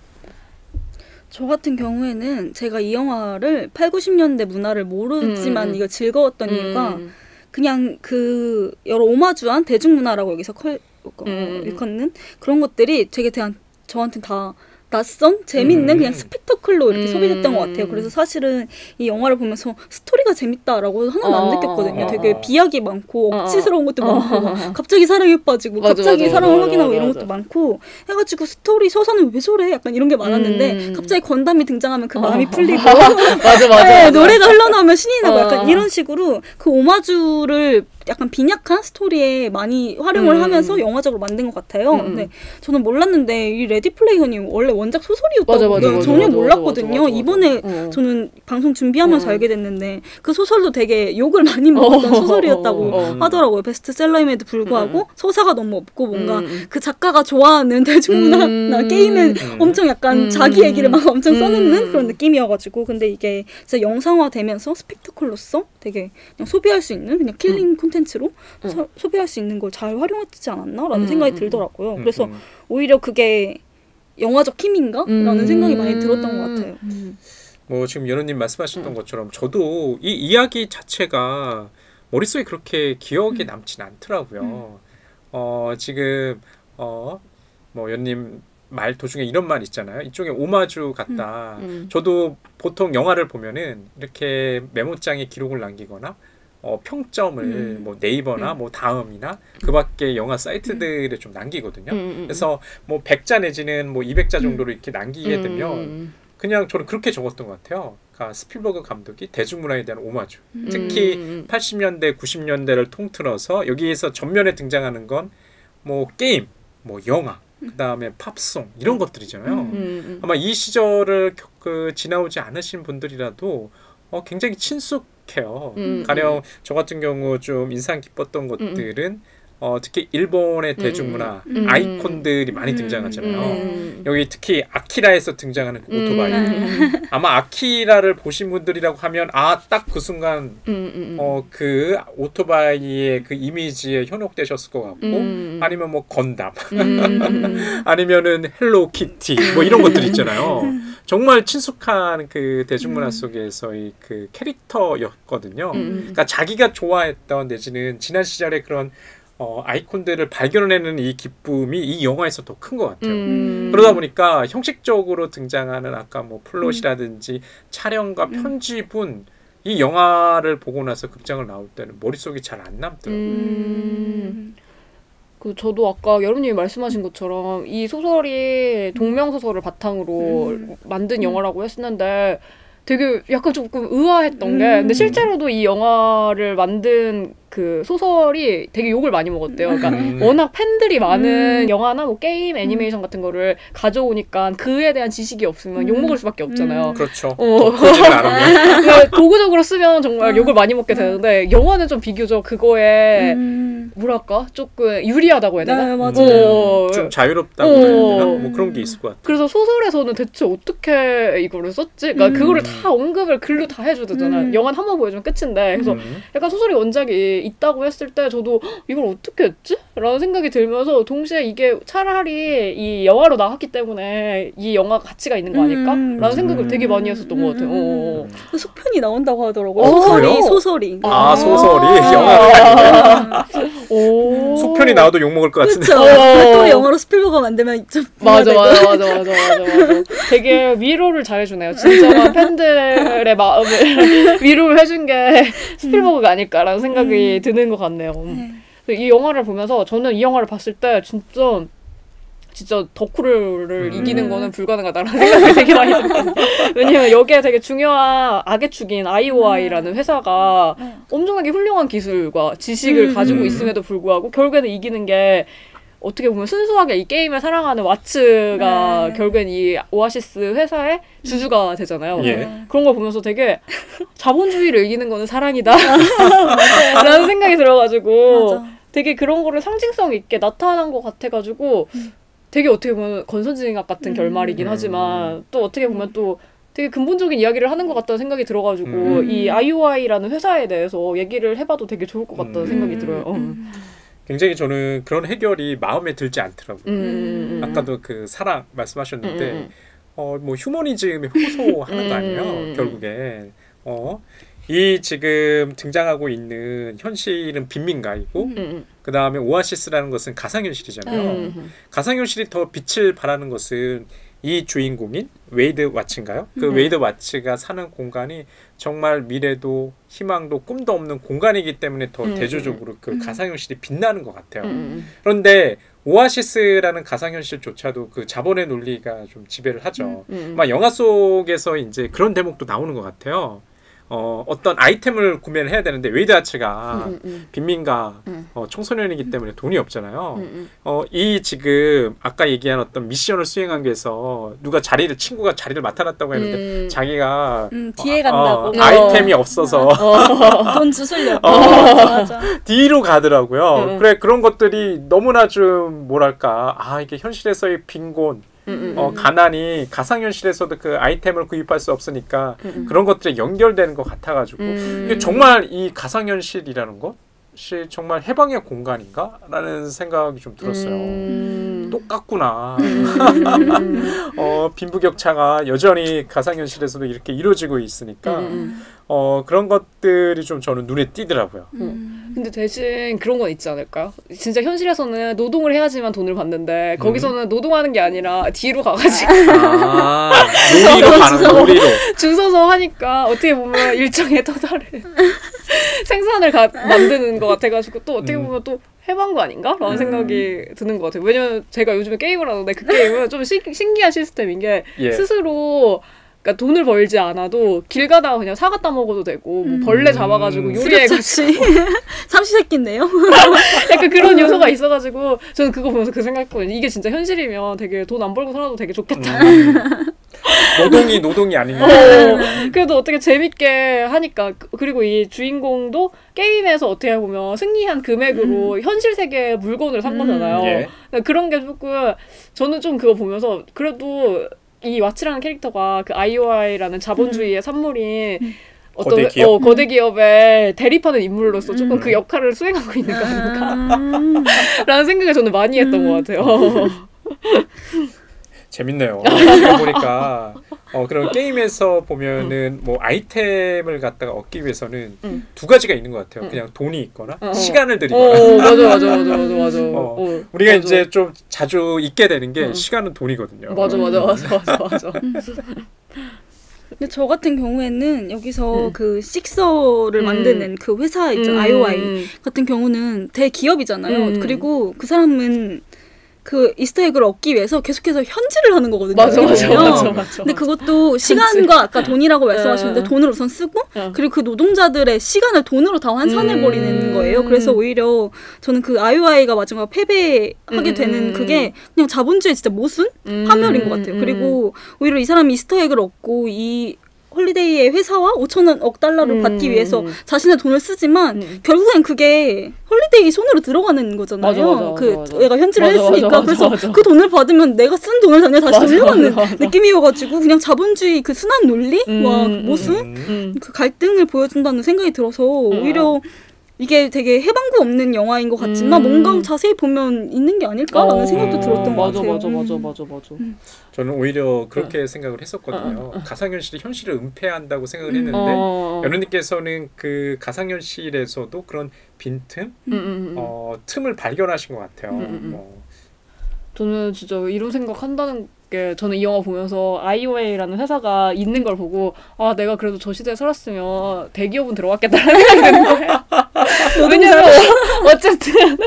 저 같은 경우에는 제가 이 영화를 8, 90년대 문화를 모르지만 음, 음. 이거 즐거웠던 이유가 음. 그냥 그 여러 오마주한 대중문화라고 여기서 컬, 어, 음, 음. 일컫는 그런 것들이 되게 대한 저한테 다 낯선 재밌는 음. 그냥 스펙터클로 이렇게 음. 소비됐던 것 같아요. 그래서 사실은 이 영화를 보면서 스토리가 재밌다라고 하나도 안 어, 느꼈거든요. 어, 되게 어. 비약이 많고 어, 어. 억지스러운 것도 어. 많고 막 갑자기 사랑에 빠지고 맞아, 갑자기 맞아, 사랑을 맞아, 확인하고 이런. 것도 많고 해가지고 스토리 서사는 왜 저래? 약간 이런 게 많았는데 음. 갑자기 건담이 등장하면 그 마음이 풀리고 맞아 맞아. 네. 노래가 흘러나오면 신이 나고 어. 약간 이런 식으로 그 오마주를 약간 빈약한 스토리에 많이 활용을 음. 하면서 영화적으로 만든 것 같아요. 음, 음. 근데 저는 몰랐는데 이 레디 플레이어 원이 원래 원작 소설이었다고 맞아, 맞아, 맞아, 전혀 몰랐거든요. 이번에 어. 저는 방송 준비하면서 어. 알게 됐는데 그 소설도 되게 욕을 많이 먹었던 어. 소설이었다고 어. 하더라고요. 베스트셀러임에도 불구하고 서사가 너무 없고 뭔가 음, 음. 그 작가가 좋아하는 대중문화나 음. 게임에 음. 엄청 약간 음. 자기 얘기를 막 엄청 음. 써놓는 그런 느낌이어가지고 근데 이게 진짜 영상화되면서 스펙터클로서 되게 그냥 소비할 수 있는 그냥 킬링 콘텐츠 로 음. 서- 소비할 수 있는 걸 잘 활용했지 않았나라는 음, 생각이 음, 들더라고요. 음, 그래서 음. 오히려 그게 영화적 힘인가? 라는 음. 생각이 많이 들었던 것 같아요. 뭐 지금 여론님 말씀하셨던 음. 것처럼 저도 이 이야기 자체가 머릿속에 그렇게 기억에 음. 남진 않더라고요. 어 지금 어 뭐 연님 말 도중에 이런 말 있잖아요. 이쪽에 오마주 같다. 음. 저도 보통 영화를 보면은 이렇게 메모장에 기록을 남기거나 어, 평점을 음. 뭐 네이버나 뭐 다음이나 그밖에 영화 사이트들에 좀 남기거든요. 음, 음, 그래서 뭐 100자 내지는 뭐 200자 정도로 이렇게 남기게 되면 음. 그냥 저는 그렇게 적었던 것 같아요. 그러니까 스필버그 감독이 대중문화에 대한 오마주. 음. 특히 음. 80년대, 90년대를 통틀어서 여기에서 전면에 등장하는 건 뭐 게임, 뭐 영화, 그다음에 팝송 이런 것들이잖아요. 음. 음, 음. 아마 이 시절을 겪, 그, 지나오지 않으신 분들이라도 어, 굉장히 친숙 해요. 음, 가령 저 같은 경우 좀 인상 깊었던 것들은 어, 특히 일본의 대중문화 음. 아이콘들이 많이 음. 등장하잖아요. 음. 여기 특히 아키라에서 등장하는 그 오토바이. 음. 아마 아키라를 보신 분들이라고 하면 아 딱 그 순간 음, 음. 어그 오토바이의 그 이미지에 현혹되셨을 것 같고 음. 아니면 뭐 건담 음. 아니면은 헬로키티 뭐 이런 것들 있잖아요. 정말 친숙한 그 대중문화 속에서의 그 캐릭터였거든요. 음. 그러니까 자기가 좋아했던 내지는 지난 시절의 그런 어, 아이콘들을 발견해내는 이 기쁨이 이 영화에서 더 큰 것 같아요. 음. 그러다 보니까 형식적으로 등장하는 아까 뭐 플롯이라든지 촬영과 편집은 이 영화를 보고 나서 극장을 나올 때는 머릿속에 잘안 남더라고요. 음. 그 저도 아까 여름님이 말씀하신 것처럼 이 소설이 동명 소설을 바탕으로 음. 만든 영화라고 했었는데 되게 약간 조금 의아했던 음. 게 근데 실제로도 이 영화를 만든 그 소설이 되게 욕을 많이 먹었대요. 그러니까 음. 워낙 팬들이 많은 음. 영화나 뭐 게임, 애니메이션 같은 거를 가져오니까 그에 대한 지식이 없으면 음. 욕 먹을 수밖에 없잖아요. 음. 그렇죠. 어. 도구적으로 쓰면 정말 욕을 많이 먹게 되는데 영화는 좀 비교적 그거에 음. 뭐랄까 조금 유리하다고 해야 되나? 네, 맞아요. 어, 좀 자유롭다고 어. 해야 되나? 뭐 그런 게 있을 것 같아요. 그래서 소설에서는 대체 어떻게 이거를 썼지? 그러니까 음. 그거를 다 언급을 글로 다 해주잖아요. 음. 영화는 한 번 보여주면 끝인데 그래서 음. 약간 소설이 원작이 있다고 했을 때 저도 "헉, 이걸 어떻게 했지? 라는 생각이 들면서 동시에 이게 차라리 이 영화로 나왔기 때문에 이 영화가 가치가 있는 거 아닐까? 음. 라는 생각을 음. 되게 많이 했었던 것 같아요. 어. 음. 그 속편이 나온다고 하더라고요. 어, 소설이 그래요? 소설이. 아, 아. 소설이 영화가 아니고 오. 속편이 나와도 욕 먹을 것 같은데. 그렇죠. 어. 또 영어로 스필버그 만들면 좀 맞아. 맞아, 맞아, 맞아, 맞아, 맞아. 되게 위로를 잘해주네요. 진정한 팬들의 마음을 위로를 해준 게 스필버그가 아닐까라는 생각이 드는 것 같네요. 음. 네. 이 영화를 보면서 저는 이 영화를 봤을 때 진짜 진짜 덕후를 음. 이기는 거는 불가능하다라는 생각이 되게 많이 들거든요. 왜냐면 여기에 되게 중요한 악의 축인 IOI라는 회사가 네. 엄청나게 훌륭한 기술과 지식을 음. 가지고 음. 있음에도 불구하고 결국에는 이기는 게 어떻게 보면 순수하게 이 게임을 사랑하는 와츠가 네. 결국엔 이 오아시스 회사의 주주가 되잖아요. 예. 그런 걸 보면서 되게 자본주의를 이기는 거는 사랑이다. 라는 생각이 들어가지고 맞아. 되게 그런 거를 상징성 있게 나타난 것 같아가지고 음. 되게 어떻게 보면 건선징악 같은 음. 결말이긴 음. 하지만 또 어떻게 보면 또 되게 근본적인 이야기를 하는 것 같다는 생각이 들어가지고 음. 이 IOI라는 회사에 대해서 얘기를 해봐도 되게 좋을 것 같다는 음. 생각이 들어요. 음. 음. 굉장히 저는 그런 해결이 마음에 들지 않더라고요. 아까도 그 사랑 말씀하셨는데 어 뭐 휴머니즘에 호소하는 거 아니에요 음. 결국에 어 이 지금 등장하고 있는 현실은 빈민가이고 음, 음, 그 다음에 오아시스라는 것은 가상현실이잖아요. 음, 음. 가상현실이 더 빛을 발하는 것은 이 주인공인 웨이드 와츠인가요? 그 음. 웨이드 와츠가 사는 공간이 정말 미래도 희망도 꿈도 없는 공간이기 때문에 더 음, 대조적으로 그 음. 가상현실이 빛나는 것 같아요. 음, 음. 그런데 오아시스라는 가상현실조차도 그 자본의 논리가 좀 지배를 하죠. 음, 음. 아마 영화 속에서 이제 그런 대목도 나오는 것 같아요. 어, 어떤 아이템을 구매를 해야 되는데 웨이드 와츠가 음, 음, 빈민가 음. 어, 청소년이기 때문에 돈이 없잖아요. 음, 음. 어, 이 지금 아까 얘기한 어떤 미션을 수행한 게서 누가 자리를 친구가 자리를 맡아놨다고 했는데 음. 자기가 음, 뒤에 어, 간다고. 어, 아이템이 없어서 돈 주우려고. 어. 맞아, 맞아. 뒤로 가더라고요. 음. 그래 그런 것들이 너무나 좀 뭐랄까 아 이게 현실에서의 빈곤, 음, 음, 어, 음. 가난이 가상현실에서도 그 아이템을 구입할 수 없으니까 음, 음. 그런 것들이 연결되는 것 같아가지고 음. 이게 정말 이 가상현실이라는 것이 정말 해방의 공간인가라는 생각이 좀 들었어요. 음. 똑같구나. 음. 어, 빈부격차가 여전히 가상현실에서도 이렇게 이루어지고 있으니까 음. 어, 그런 것들이 좀 저는 눈에 띄더라고요. 음. 근데 대신 그런 건 있지 않을까요? 진짜 현실에서는 노동을 해야지만 돈을 받는데 거기서는 노동하는 게 아니라 뒤로 가가지고 아, 놀이로 가는 거, 놀이로. 줄 서서 하니까 어떻게 보면 일정에 또 다른 생산을 가, 만드는 것 같아가지고 또 어떻게 음. 보면 또 해방도 아닌가? 라는 음. 생각이 드는 것 같아요. 왜냐면 제가 요즘에 게임을 하는데 그 게임은 좀 시, 신기한 시스템인 게 예. 스스로 그러니까 돈을 벌지 않아도 길 가다가 그냥 사과 따먹어도 되고 뭐 음. 벌레 잡아가지고 음. 요리해가지고 쓰레기 삼시세끼인데요. 약간 그런 요소가 있어가지고 저는 그거 보면서 그 생각했거든요. 이게 진짜 현실이면 되게 돈 안 벌고 살아도 되게 좋겠다. 음. 노동이 노동이 아닌가. 어, 그래도 어떻게 재밌게 하니까 그- 그리고 이 주인공도 게임에서 어떻게 보면 승리한 금액으로 현실 세계의 물건을 산 음. 거잖아요. 예. 그러니까 그런 게 조금 저는 좀 그거 보면서 그래도 이 와치라는 캐릭터가 그 IOI라는 자본주의의 산물인 어떤 거대 기업? 어, 거대 기업에 대립하는 인물로서 조금 음. 그 역할을 수행하고 있는 거 아닌가? 음. 라는 생각을 저는 많이 했던 것 같아요. 재밌네요. 보니까 어 그런 게임에서 보면은 뭐 아이템을 갖다가 얻기 위해서는 음. 두 가지가 있는 것 같아요. 음. 그냥 돈이 있거나 어. 시간을 들이거나. 어 맞아 맞아 맞아 맞아 맞아. 어. 어, 우리가 맞아. 이제 좀 자주 잊게 되는 게 음. 시간은 돈이거든요. 맞아 맞아 맞아 맞아 맞아. 근데 저 같은 경우에는 여기서 음. 그 식서를 음. 만드는 그 회사 있잖아요. 음, IOI 음. 같은 경우는 대기업이잖아요. 음. 그리고 그 사람은 그 이스터에그를 얻기 위해서 계속해서 현질을 하는 거거든요. 맞아 맞아. 맞아 맞아. 근데 그것도 시간과 아까 돈이라고 말씀하셨는데 어. 돈을 우선 쓰고 어. 그리고 그 노동자들의 시간을 돈으로 다 환산해 음. 버리는 거예요. 그래서 오히려 저는 그 IOI가 마지막 패배하게 음, 되는 음, 그게 그냥 자본주의 진짜 모순 음, 파멸인 것 같아요. 음, 그리고 오히려 이 사람이 Easter egg를 얻고 이 홀리데이의 회사와 5천억 달러를 음. 받기 위해서 자신의 돈을 쓰지만 음. 결국엔 그게 홀리데이 손으로 들어가는 거잖아요. 맞아, 맞아, 그 맞아. 얘가 현질을 했으니까 그래서. 그 돈을 받으면 내가 쓴 돈을 그냥 다시 돌려받는. 느낌이어가지고 그냥 자본주의 그 순환 논리 음, 와 음, 모순 음. 음. 그 갈등을 보여준다는 생각이 들어서 오히려 이게 되게 해방구 없는 영화인 것 같지만 음. 뭔가 자세히 보면 있는 게 아닐까라는 어, 생각도 들었던 것 맞아, 같아요. 맞아 맞아 음. 맞아 맞아. 저는 오히려 그렇게 생각을 했었거든요. 가상현실이 현실을 은폐한다고 생각을 했는데 어. 연우님께서는 그 가상현실에서도 그런 빈틈, 음, 음, 음. 어, 틈을 발견하신 것 같아요. 음, 음, 음. 어. 저는 진짜 이런 생각 한다는 게 저는 이 영화 보면서 아이오웨이라는 회사가 있는 걸 보고 아 내가 그래도 저 시대에 살았으면 대기업은 들어갔겠다는 생각이 드는 거예요. 왜냐면 어쨌든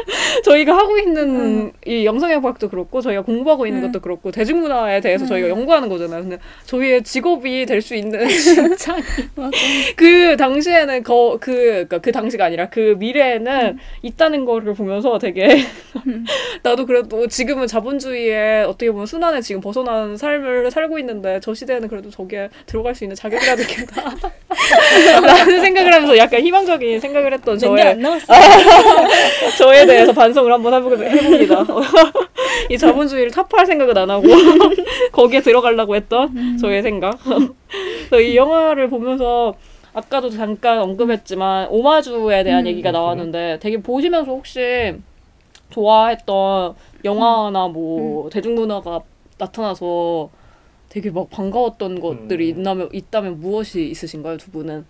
저희가 하고 있는 이 영상의학도 그렇고 저희가 공부하고 있는 음. 것도 그렇고 대중문화에 대해서 저희가 음. 연구하는 거잖아요. 근데 저희의 직업이 될 수 있는 진짜. 그 당시에는 거, 그, 그니까 그 당시가 아니라 그 미래에는 있다는 거를 보면서 되게 나도 그래도 지금은 자본주의에 어떻게 보면 순환에 지금 벗어난 삶을 살고 있는데 저 시대에는 그래도 저기에 들어갈 수 있는 자격이라도 있겠다. 라는 생각을 하면서 약간 희망적인 생각을 했던 저의. 저에 대해서 반성을 한번 해보게 해봅니다. 이 자본주의를 타파할 생각은 안 하고 거기에 들어가려고 했던 저의 생각. 그래서 이 영화를 보면서 아까도 잠깐 언급했지만 오마주에 대한 음. 얘기가 나왔는데 되게 보시면서 혹시 좋아했던 영화나 뭐 대중문화가 나타나서 되게 막 반가웠던 것들이 음. 있다면, 있다면 무엇이 있으신가요, 두 분은?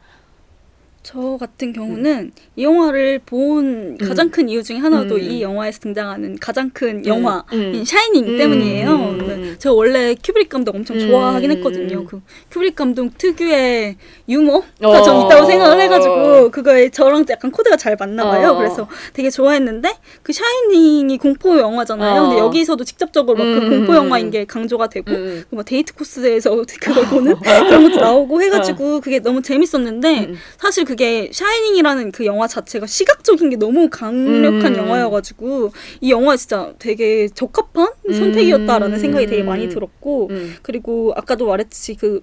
저 같은 경우는 이 영화를 본 가장 큰 이유 중에 하나도 음. 이 영화에서 등장하는 가장 큰 영화인 음. Shining 음. 때문이에요. 음. 네. 음. 제가 원래 큐브릭 감독 엄청 음. 좋아하긴 했거든요. 그 큐브릭 감독 특유의 유머가 어. 전 있다고 생각을 해가지고 그거에 저랑 약간 코드가 잘 맞나 봐요. 어. 그래서 되게 좋아했는데 그 Shining이 공포 영화잖아요. 어. 근데 여기서도 직접적으로 막그 음. 공포 영화인 게 강조가 되고 음. 그뭐 데이트 코스에서 그걸 보는 그런 것도 나오고 해가지고 그게 너무 재밌었는데 음. 사실 그게 Shining이라는 그 영화 자체가 시각적인 게 너무 강력한 음. 영화여가지고 이 영화 진짜 되게 적합한 선택이었다라는 생각이 되게 많이 들었고 음. 그리고 아까도 말했듯이 그,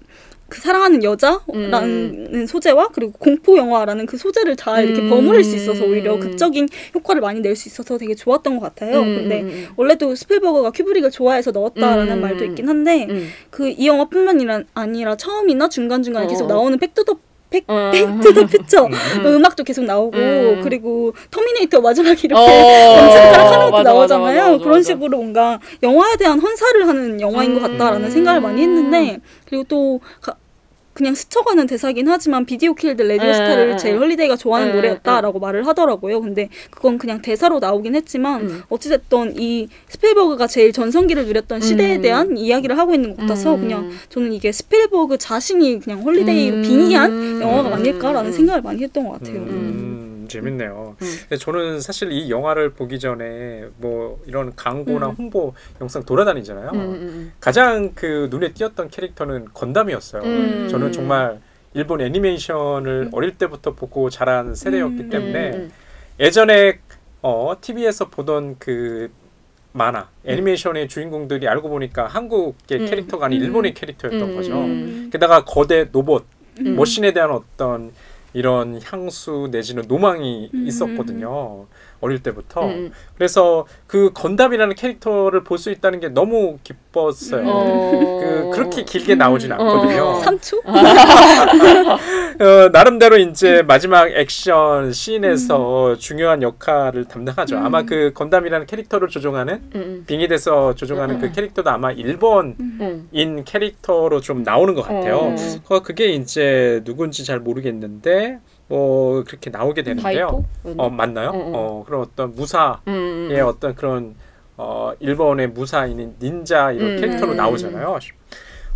그 사랑하는 여자라는 음. 소재와 그리고 공포 영화라는 그 소재를 잘 이렇게 음. 버무릴 수 있어서 오히려 극적인 효과를 많이 낼 수 있어서 되게 좋았던 것 같아요. 음, 근데 음, 음. 원래도 스필버그가 큐브릭을 좋아해서 넣었다라는 음. 말도 있긴 한데 음. 그이 영화뿐만 아니라, 처음이나 중간 중간에 어. 계속 나오는 Back to the Back, 어. Back to the Future 음. 그 음악도 계속 나오고 음. 그리고 터미네이터 마지막에 이렇게 어, 엄지손가락 하는 것도 맞아, 나오잖아요. 맞아, 맞아, 그런 맞아. 식으로 뭔가 영화에 대한 헌사를 하는 영화인 것 같다라는 음. 생각을 많이 했는데 그리고 또 가- 그냥 스쳐가는 대사긴 하지만 Video Killed Radio 에, Star를 에, 제일 홀리데이가 좋아하는 에, 노래였다라고 말을 하더라고요. 근데 그건 그냥 대사로 나오긴 했지만 음. 어찌됐던 이 스필버그가 제일 전성기를 누렸던 시대에 음. 대한 이야기를 하고 있는 것 같아서 음. 그냥 저는 이게 스필버그 자신이 그냥 홀리데이로 음. 빙의한 영화가 아닐까라는 음. 생각을 많이 했던 것 같아요. 음, 재밌네요. 음. 근데 저는 사실 이 영화를 보기 전에 뭐 이런 광고나 음. 홍보 영상 돌아다니잖아요. 음, 음, 가장 그 눈에 띄었던 캐릭터는 건담이었어요. 음. 저는 정말 일본 애니메이션을 어릴 때부터 보고 자란 세대였기 음. 때문에 음, 예전에 어, TV에서 보던 그 만화 음. 애니메이션의 주인공들이 알고 보니까 한국의 음. 캐릭터가 아닌 음. 일본의 캐릭터였던 음. 거죠. 음. 게다가 거대 로봇 음. machine에 대한 어떤 이런 향수 내지는 로망이 음. 있었거든요. 어릴 때부터. 음. 그래서 그 건담이라는 캐릭터를 볼 수 있다는 게 너무 기뻤어요. 어. 그 그렇게 길게 나오진 않거든요. 어. 3초? 어, 나름대로 이제 마지막 액션 씬에서 중요한 역할을 담당하죠. 아마 그 건담이라는 캐릭터를 조종하는 음. 빙의돼서 조종하는 그 캐릭터도 아마 일본인 음. 캐릭터로 좀 나오는 것 같아요. 어. 어, 그게 이제 누군지 잘 모르겠는데 뭐 그렇게 나오게 되는데요. 어 맞나요? 어, 어. 어 그런 어떤 무사의 음. 어떤 그런 어 일본의 무사인 닌자 이런 음. 캐릭터로 음. 나오잖아요.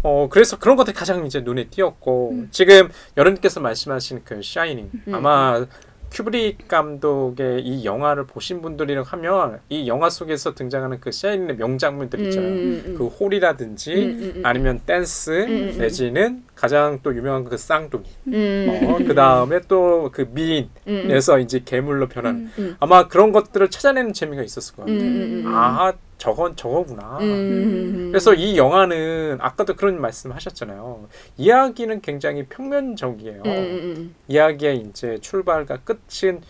어 그래서 그런 것들이 가장 이제 눈에 띄었고 음. 지금 여름님께서 말씀하신 그 Shining 음. 아마 큐브릭 감독의 이 영화를 보신 분들이라고 하면 이 영화 속에서 등장하는 그 Shining의 명장면들 있잖아요. 음. 그 홀이라든지. 아니면 댄스. 내지는 가장 또 유명한 그 쌍둥이 음. 어, 그 다음에 또 그 미인에서 음. 이제 괴물로 변하는 음. 아마 그런 것들을 찾아내는 재미가 있었을 것 음. 같아요. 음. 아 저건 저거구나. 음. 그래서 이 영화는 아까도 그런 말씀 하셨잖아요. 이야기는 굉장히 평면적이에요. 음. 음. 이야기의 이제 출발과 끝은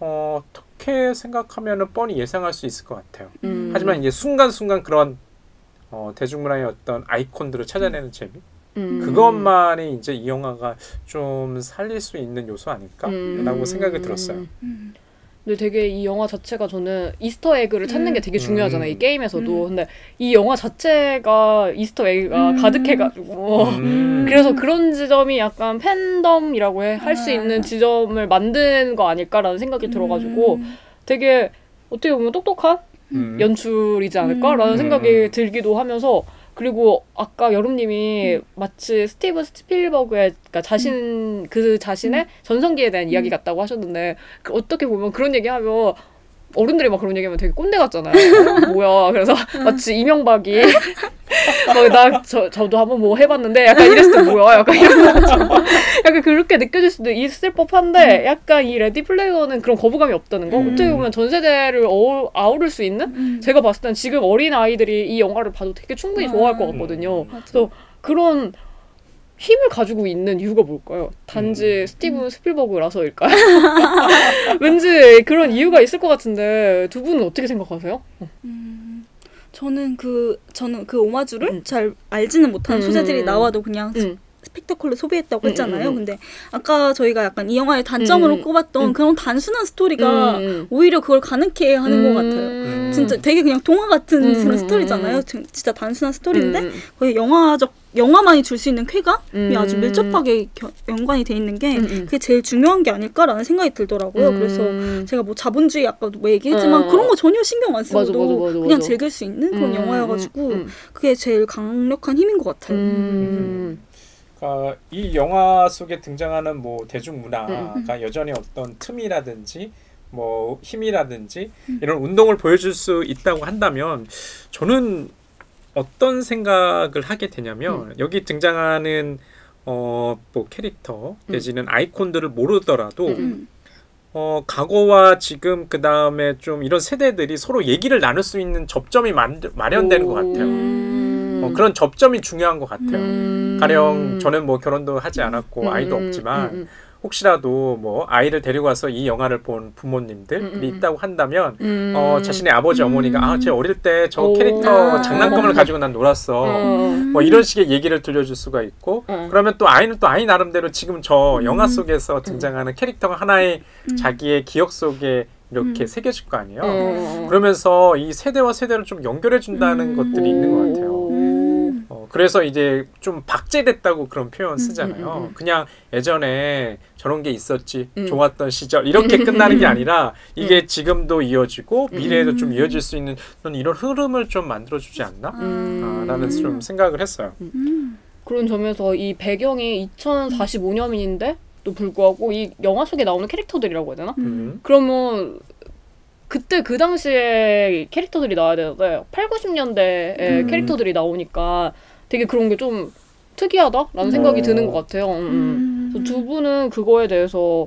어, 어떻게 생각하면은 뻔히 예상할 수 있을 것 같아요. 음. 하지만 이제 순간순간 그런 어, 대중문화의 어떤 아이콘들을 찾아내는 재미 음. 그것만이 이제 이 영화가 좀 살릴 수 있는 요소 아닐까라고 음. 생각이 들었어요. 근데 되게 이 영화 자체가 저는 이스터 에그를 찾는 게 되게 중요하잖아요. 이 음. 게임에서도. 근데 이 영화 자체가 이스터 에그가 음. 가득해가지고. 음. 그래서 그런 지점이 약간 팬덤이라고 할수 아. 있는 지점을 만든 거 아닐까라는 생각이 들어가지고 되게 어떻게 보면 똑똑한 음. 연출이지 않을까라는 음. 생각이 들기도 하면서 그리고 아까 여름님이 마치 스티븐 스필버그의 그러니까 자신 그 자신의 전성기에 대한 이야기 같다고 하셨는데 그 어떻게 보면 그런 얘기하면 어른들이 막 그런 얘기하면 되게 꼰대 같잖아요. 어, 뭐야? 그래서 마치 이명박이 막나 저도 한번 뭐 해봤는데 약간 이랬을 때 뭐야? 약간 이런 거 약간 그렇게 느껴질 수도 있을 법한데 약간 이 Ready Player는 그런 거부감이 없다는 거. 음. 어떻게 보면 전 세대를 어우, 아우를 수 있는 음. 제가 봤을 땐 지금 어린 아이들이 이 영화를 봐도 되게 충분히 좋아할 것 같거든요. 그래서 그런 힘을 가지고 있는 이유가 뭘까요? 단지 음. 스티븐 스필버그라서일까요? 왠지 그런 이유가 있을 것 같은데 두 분은 어떻게 생각하세요? 음, 저는 그 저는 그 오마주를 음. 잘 알지는 못하는 음, 소재들이 음, 나와도 그냥 스- 음. 스펙타클로 소비했다고 음, 했잖아요. 음, 음. 근데 아까 저희가 약간 이 영화의 단점으로 음, 음, 꼽았던 음. 그런 단순한 스토리가 음. 오히려 그걸 가능케 하는 것 같아요. 음. 진짜 되게 그냥 동화 같은 음, 그런 음, 스토리잖아요. 음. 진- 진짜 단순한 스토리인데 음. 거의 영화적 영화만이 줄 수 있는 쾌감이 음. 아주 밀접하게 겨- 연관이 돼 있는 게. 그게 제일 중요한 게 아닐까라는 생각이 들더라고요. 그래서 음. 제가 뭐 자본주의 아까도 뭐 얘기했지만 어. 그런 거 전혀 신경 안 맞아, 써도 맞아, 맞아, 그냥 맞아. 즐길 수 있는 그런 음, 영화여가지고 음, 그게 제일 강력한 힘인 것 같아요. 음. 그러니까 이 영화 속에 등장하는 뭐 대중문화가 음. 여전히 어떤 틈이라든지 뭐 힘이라든지 이런 운동을 보여줄 수 있다고 한다면 저는 어떤 생각을 하게 되냐면 여기 등장하는 어 뭐 캐릭터 내지는 아이콘들을 모르더라도 음. 어 과거와 지금 그 다음에 좀 이런 세대들이 서로 얘기를 나눌 수 있는 접점이 만, 마련되는 것 같아요. 음. 어, 그런 접점이 중요한 것 같아요. 음. 가령 저는 뭐 결혼도 하지 않았고 음, 아이도 음, 없지만 음, 혹시라도 뭐 아이를 데리고 와서 이 영화를 본 부모님들이 음, 음. 있다고 한다면 음. 어, 자신의 아버지 어머니가 아 제 어릴 때저 오. 캐릭터 아. 장난감을 가지고 난 놀았어. 어. 뭐 이런 식의 얘기를 들려줄 수가 있고 어. 그러면 또 아이는 또 아이 나름대로 지금 저 음. 영화 속에서 등장하는 캐릭터가 하나의 자기의 기억 속에 이렇게 음. 새겨질 거 아니에요. 어. 그러면서 이 세대와 세대를 좀 연결해 준다는 음. 것들이 있는 것 같아요. 음. 어, 그래서 이제 좀 박제됐다고 그런 표현 음, 쓰잖아요. 음, 음. 그냥 예전에 저런 게 있었지, 음. 좋았던 시절 이렇게 끝나는 게 아니라 이게 지금도 이어지고 미래에도 좀 이어질 수 있는 그런 이런 흐름을 좀 만들어주지 않나? 음. 아, 라는 좀 생각을 했어요. 음. 그런 점에서 이 배경이 2045년인데 또 불구하고 이 영화 속에 나오는 캐릭터들이라고 해야 되나? 음. 그러면 그때 그 당시에 캐릭터들이 나와야 되는데 8, 90년대에 음. 캐릭터들이 나오니까 되게 그런 게 좀 특이하다라는 생각이 어. 드는 것 같아요. 음, 음. 음. 두 분은 그거에 대해서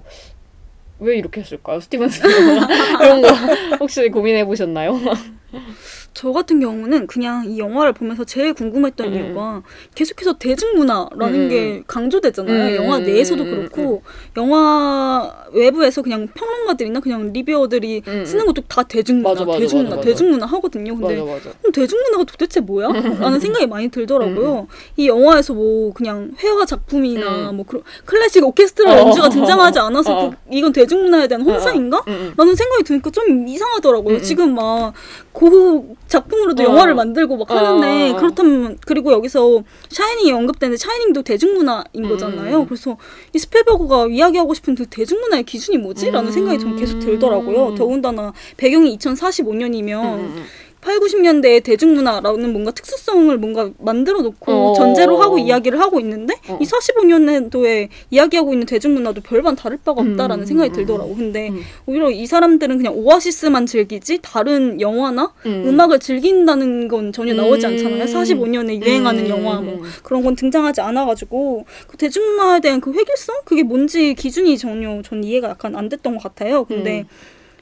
왜 이렇게 했을까요? 스티븐 스필버가 그런 거 혹시 고민해 보셨나요? 저 같은 경우는 그냥 이 영화를 보면서 제일 궁금했던 음, 이유가 계속해서 대중문화라는 음. 게 강조되잖아요. 음, 영화 내에서도 음, 그렇고 영화 외부에서 그냥 평론가들이나 그냥 리뷰어들이 음, 쓰는 것도 다 대중문화, 맞아, 맞아, 대중문화, 맞아. 대중문화 하거든요. 근데. 그럼 대중문화가 도대체 뭐야? 라는 생각이 많이 음, 들더라고요. 이 영화에서 뭐 그냥 회화 작품이나 음. 뭐 그런 클래식 오케스트라 어. 연주가 등장하지 않아서 어. 그- 이건 대중문화에 대한 혼사인가? 음, 음. 라는 생각이 드니까 좀 이상하더라고요. 음, 음. 지금 막 고흐 작품으로도 어. 영화를 만들고 막 어, 하는데 어, 어. 그렇다면 그리고 여기서 샤이닝이 언급되는데 샤이닝도 대중문화인 음, 거잖아요. 음. 그래서 이 스펠버그가 이야기하고 싶은 그 대중문화의 기준이 뭐지? 라는 음. 생각이 좀 계속 들더라고요. 더군다나 배경이 2045년이면 음, 음. 8, 90년대의 대중문화라는 뭔가 특수성을 뭔가 만들어 놓고 어. 전제로 하고 이야기를 하고 있는데 어. 이 45년도에 이야기하고 있는 대중문화도 별반 다를 바가 없다라는 음, 생각이 음, 들더라고. 근데 음. 오히려 이 사람들은 그냥 오아시스만 즐기지 다른 영화나 음. 음. 악을 즐긴다는 건 전혀 나오지 음. 않잖아요. 45년에 유행하는 음. 영화 뭐 그런 건 등장하지 않아가지고 그 대중문화에 대한 그 획일성 그게 뭔지 기준이 전혀 전 이해가 약간 안 됐던 것 같아요. 근데 음.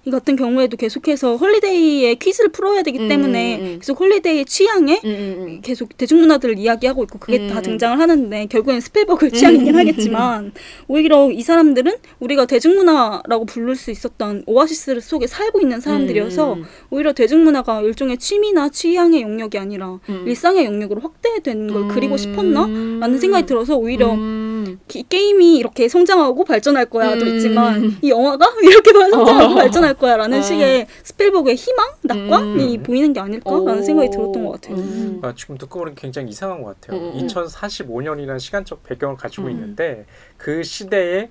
이 같은 경우에도 계속해서 홀리데이의 퀴즈를 풀어야 되기 음, 때문에 음. 계속 홀리데이의 취향에 음, 음, 음. 계속 대중문화들을 이야기하고 있고 그게 음. 다 등장을 하는데 결국엔 스필버그의 취향이긴 음. 하겠지만 오히려 이 사람들은 우리가 대중문화라고 부를 수 있었던 오아시스 속에 살고 있는 사람들이어서 음, 음. 오히려 대중문화가 일종의 취미나 취향의 영역이 아니라 음. 일상의 영역으로 확대된 걸 그리고 싶었나? 라는 생각이 들어서 오히려 음. 기- 게임이 이렇게 성장하고 발전할 거야도 음. 있지만 이 영화가 이렇게 성장하고 어. 발전할 거야라는 어. 식의 스펠버그의 희망, 낙관이 음. 보이는 게 아닐까라는 오. 생각이 들었던 것 같아요. 음. 아, 지금 듣고 보니 굉장히 이상한 것 같아요. 음, 음. 2045년이라는 시간적 배경을 가지고 음. 있는데 그 시대에